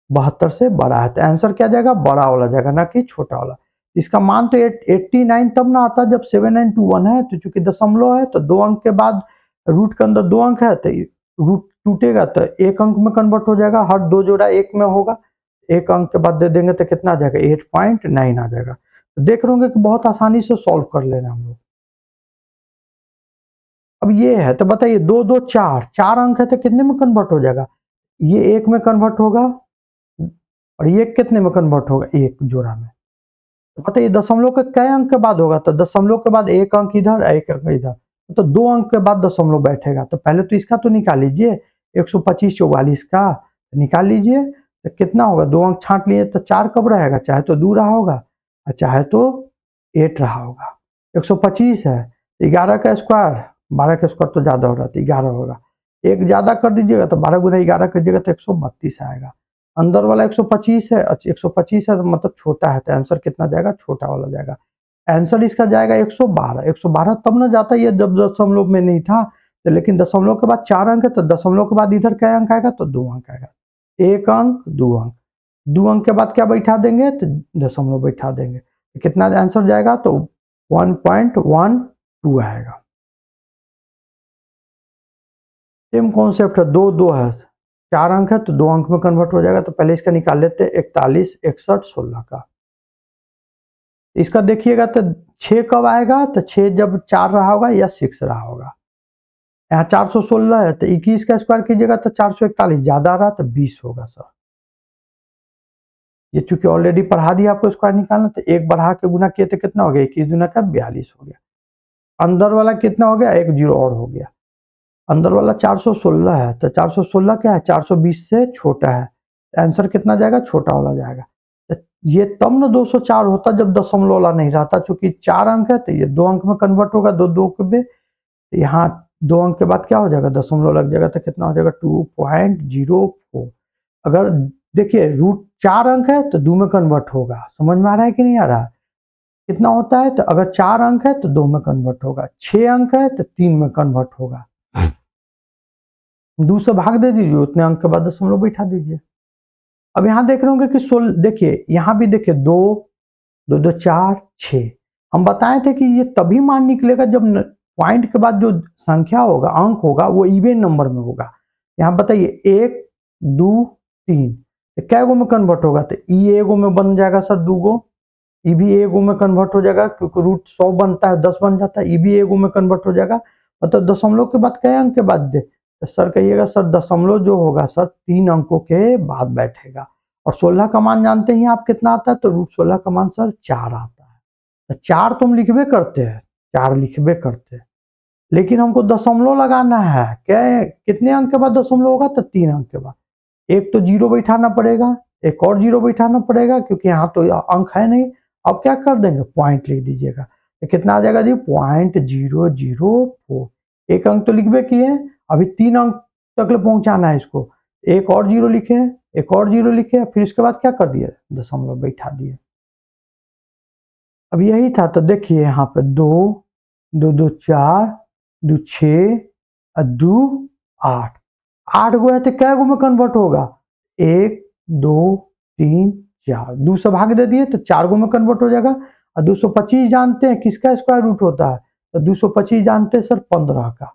बहत्तर से बड़ा है। तो आंसर क्या जाएगा? बड़ा वाला जाएगा, ना कि छोटा वाला। इसका मान तो एट, एट्टी नाइन तब ना आता जब सेवन नाइन टू वन है तो चूँकि दशमलव है तो दो अंक के बाद रूट के अंदर दो अंक है तो रूट टूटेगा तो एक अंक में कन्वर्ट हो जाएगा, हर दो जोड़ा एक में होगा। एक अंक के बाद दे देंगे तो कितना आ जाएगा? एट पॉइंट नाइन आ जाएगा। तो देख रहे होंगे कि बहुत आसानी से सॉल्व कर लेना हम लोग। अब ये है तो बताइए, दो दो, चार चार अंक है तो कितने में कन्वर्ट हो जाएगा? ये एक में कन्वर्ट होगा और ये कितने में कन्वर्ट होगा? एक जोड़ा में। तो बताइए, दशमलव के कई अंक के बाद होगा? तो दशमलव के बाद एक अंक इधर, एक अंक इधर। तो दो अंक के बाद दशमलव बैठेगा। तो पहले तो इसका तो निकाल लीजिए, एक सौ पच्चीस चौवालीस का तो निकाल लीजिए तो कितना होगा? दो अंक छांट लिए तो चार कब रहेगा? चाहे तो दो रहा होगा, और चाहे तो एट रहा होगा। एक सौ पच्चीस है ग्यारह का स्क्वायर बारह का स्क्वायर तो ज़्यादा हो है ग्यारह होगा। एक ज़्यादा कर दीजिएगा तो बारह गुना ग्यारह करिएगा तो एक सौ बत्तीस आएगा। अंदर वाला 125 है अच्छा 125 है तो मतलब छोटा है तो आंसर कितना जाएगा? छोटा वाला जाएगा। आंसर इसका जाएगा 112 112 तब ना जाता ये जब दशमलव में नहीं था तो लेकिन दशमलव के बाद चार अंक है तो दशमलव के बाद इधर क्या अंक आएगा? तो दो अंक आएगा। एक अंक, दो अंक। दो अंक के बाद क्या बैठा देंगे? तो दशमलव बैठा देंगे। तो कितना आंसर जाएगा? तो वन पॉइंट वन टू आएगा। सेम कॉन्सेप्ट है, दो दो है। चार अंक है तो दो अंक में कन्वर्ट हो जाएगा तो पहले इसका निकाल लेते हैं, इकतालीस, इकसठ, सोलह का। इसका देखिएगा तो छः कब आएगा तो छः जब चार रहा होगा या सिक्स रहा होगा। यहाँ चार सौ सोलह है तो इक्कीस का स्क्वायर कीजिएगा तो चार सौ इकतालीस, ज़्यादा रहा तो बीस होगा, सर। ये चूँकि ऑलरेडी पढ़ा दिया आपको स्क्वायर निकालना तो एक बढ़ा के गुना किए तो कितना हो गया, इक्कीस गुना का बयालीस हो गया। अंदर वाला कितना हो गया, एक ज़ीरो और हो गया। अंदर वाला 416 है तो 416 क्या है? 420 से छोटा है। आंसर कितना जाएगा? छोटा वाला जाएगा। तो ये तब न 204 होता जब दशमलव वाला नहीं रहता, चूँकि चार अंक है तो ये दो अंक में कन्वर्ट होगा, दो दो के में यहाँ दो अंक के बाद क्या हो जाएगा? दशमलव लग जाएगा तो कितना हो जाएगा? टू पॉइंट ज़ीरो फोर अगर देखिए रूट चार अंक है तो दो में कन्वर्ट होगा। समझ में आ रहा है कि नहीं आ रहा? कितना होता है? तो अगर चार अंक है तो दो में कन्वर्ट होगा। छह अंक है तो तीन में कन्वर्ट होगा। दो से भाग दे दीजिए, उतने अंक के बाद दशमलव बैठा दीजिए। अब यहाँ देख रहे होंगे कि सोल, देखिए, यहाँ भी देखिए, दो दो दो, चार, छ। हम बताए थे कि ये तभी मान निकलेगा जब पॉइंट के बाद जो संख्या होगा, अंक होगा, वो इवेन नंबर में होगा। यहाँ बताइए, एक, दो, तीन। तो क्या गो में कन्वर्ट होगा? तो ई एगो में बन जाएगा सर दो गो। ई भी एगो में कन्वर्ट हो जाएगा, क्योंकि रूट सौ बनता है, दस बन जाता है ई भी एगो में कन्वर्ट हो जाएगा। मतलब दशमलव के बाद कई अंक के बाद दे? सर कहिएगा, सर दशमलव जो होगा सर, तीन अंकों के बाद बैठेगा। और सोलह का मान जानते हैं आप कितना आता है? तो रूट सोलह का मान सर चार आता है। तो चार तुम लिखबे करते हैं, चार लिखबे करते हैं। लेकिन हमको दशमलव लगाना है, क्या कितने अंक के बाद दशमलव होगा? तो तीन अंक के बाद। एक तो ज़ीरो बैठाना पड़ेगा, एक और ज़ीरो बैठाना पड़ेगा, क्योंकि यहाँ तो अंक है नहीं। अब क्या कर देंगे? पॉइंट लिख दीजिएगा। तो कितना आ जाएगा जी? पॉइंट ज़ीरो ज़ीरो फोर एक अंक तो लिखबे किए अभी तीन अंक तक पहुंचाना है इसको। एक और ज़ीरो लिखे एक और ज़ीरो लिखे फिर इसके बाद क्या कर दिए दशमलव बैठा दिए अब यही था तो देखिए यहाँ पे दो दो दो, चार, दो, छ दो, आठ। आठ गो है तो कै गो में कन्वर्ट होगा? एक, दो, तीन, चार। दो सौ भाग दे दिए तो चार गो में कन्वर्ट हो जाएगा। और दो सौ पच्चीस जानते हैं, किसका स्क्वायर रूट होता है? तो दो सौ पच्चीस जानते हैं सर पंद्रह का।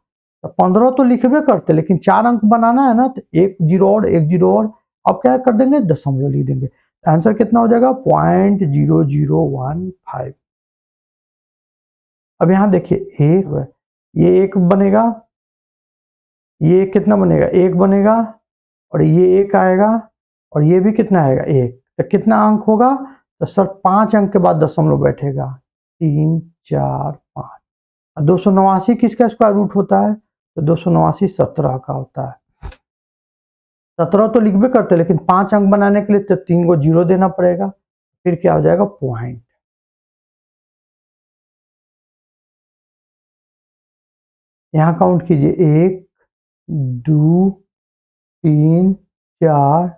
पंद्रह तो लिखबे करते, लेकिन चार अंक बनाना है ना तो एक ज़ीरो और, एक ज़ीरो और, अब क्या कर देंगे? दशमलव लिख देंगे। तो आंसर कितना हो जाएगा? Point zero zero one five. अब यहाँ देखिए, एक, ये एक बनेगा, ये कितना बनेगा? एक बनेगा, और ये एक आएगा, और ये भी कितना आएगा? एक। तो कितना अंक होगा? तो सर, पाँच अंक के बाद दशमलव बैठेगा। तीन, चार, पाँच। दो सौ नवासी किसका स्क्वायर रूट होता है? तो दो सौ नवासी सत्रह का होता है। सत्रह तो लिखबे करते लेकिन पाँच अंक बनाने के लिए तो तीन को ज़ीरो देना पड़ेगा, फिर क्या हो जाएगा? पॉइंट। यहाँ काउंट कीजिए, एक, दो, तीन, चार,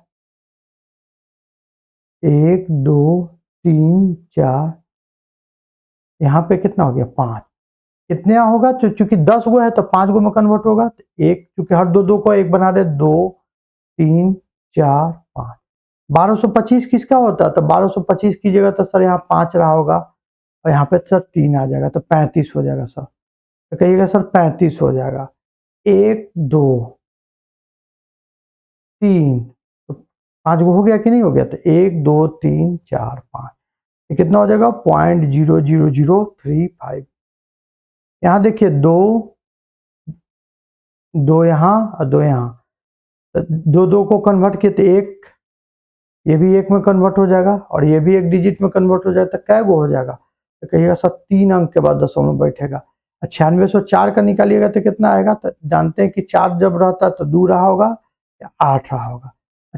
एक, दो, तीन, चार, यहाँ पे कितना हो गया? पाँच। कितने होगा? तो चूँकि दस गो है तो पाँच गो में कन्वर्ट होगा। तो एक, चूँकि हर दो दो को एक बना दे, दो, तीन, चार, पाँच। बारह सौ पच्चीस किसका होता? है तो बारह सौ पच्चीस की जगह तो सर यहाँ पाँच रहा होगा, और यहाँ पे सर तीन आ जाएगा तो पैंतीस हो जाएगा सर। तो कहिएगा सर पैंतीस हो जाएगा। एक, दो, तीन तो पाँच गो हो गया कि नहीं हो गया? तो एक, दो, तीन, चार, पाँच। कितना हो जाएगा? Point zero zero zero three five यहाँ देखिए दो दो यहाँ और दो यहाँ। दो दो को कन्वर्ट किए तो एक, ये भी एक में कन्वर्ट हो जाएगा और ये भी एक डिजिट में कन्वर्ट हो जाएगा तो कै गो हो जाएगा। तो कहिएगा सर, तीन अंक के बाद दशमलव बैठेगा। छियानवे सौ चार का निकालिएगा तो कितना आएगा? तो जानते हैं कि चार जब रहता है तो दो रहा होगा या आठ रहा होगा।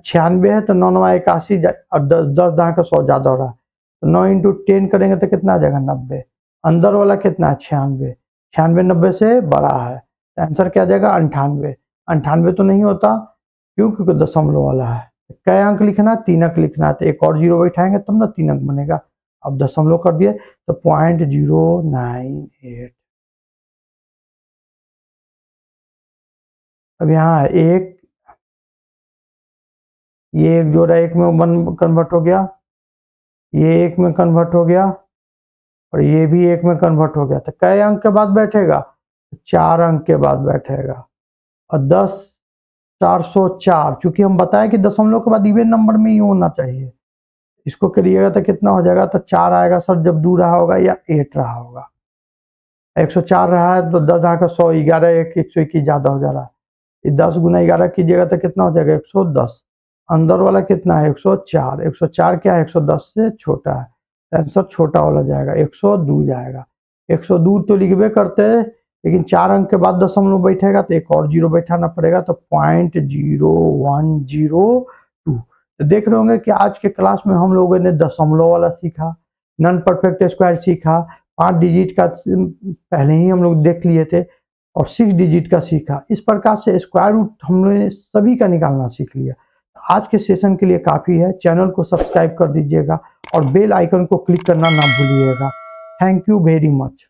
छियानवे है तो नौ नवा इक्यासी और दस दस दहा का सौ ज़्यादा हो रहा है। तो नौ इंटू टेन करेंगे तो कितना आ जाएगा? नब्बे। अंदर वाला कितना? है छियानवे। छियानवे नब्बे से बड़ा है। तो आंसर क्या आ जाएगा? अंठानवे। अंठानवे तो नहीं होता, क्यों? क्योंकि दशमलव वाला है। कै अंक लिखना है तीन अंक लिखना है तो एक और ज़ीरो बैठाएँगे, तब ना तीन अंक बनेगा। अब दशमलव कर दिए तो पॉइंट ज़ीरो नाइन एट। अब यहाँ एक, ये एक जोड़ा एक में वन कन्वर्ट हो गया, ये एक में कन्वर्ट हो गया और ये भी एक में कन्वर्ट हो गया तो कई अंक के बाद बैठेगा, चार अंक के बाद बैठेगा और दस, चार सौ चार चूँकि हम बताएँ कि दशमलव के बाद इवेन नंबर में ही होना चाहिए। इसको करिएगा तो कितना हो जाएगा? तो चार आएगा सर, जब दो रहा होगा या एट रहा होगा। एक सौ चार रहा है तो दस आकर सौ, ग्यारह एक एक सौ इक्कीस ज़्यादा हो जा रहा है। दस गुना ग्यारह कीजिएगा तो कितना हो जाएगा? एक सौ दस। अंदर वाला कितना है? एक सौ चार। एक सौ चार क्या है? एक सौ दस से छोटा है। आंसर छोटा वाला जाएगा। एक सौ दो जाएगा। एक सौ दो तो लिखबे करते हैं लेकिन चार अंक के बाद दशमलव बैठेगा तो एक और ज़ीरो बैठाना पड़ेगा तो point zero one zero two तो देख रहे होंगे कि आज के क्लास में हम लोगों ने दशमलव वाला सीखा नॉन परफेक्ट स्क्वायर सीखा, पाँच डिजिट का पहले ही हम लोग देख लिए थे और सिक्स डिजिट का सीखा। इस प्रकार से स्क्वायर रूट हम लोगों ने सभी का निकालना सीख लिया। आज के सेशन के लिए काफ़ी है। चैनल को सब्सक्राइब कर दीजिएगा और बेल आइकन को क्लिक करना ना भूलिएगा। Thank you very much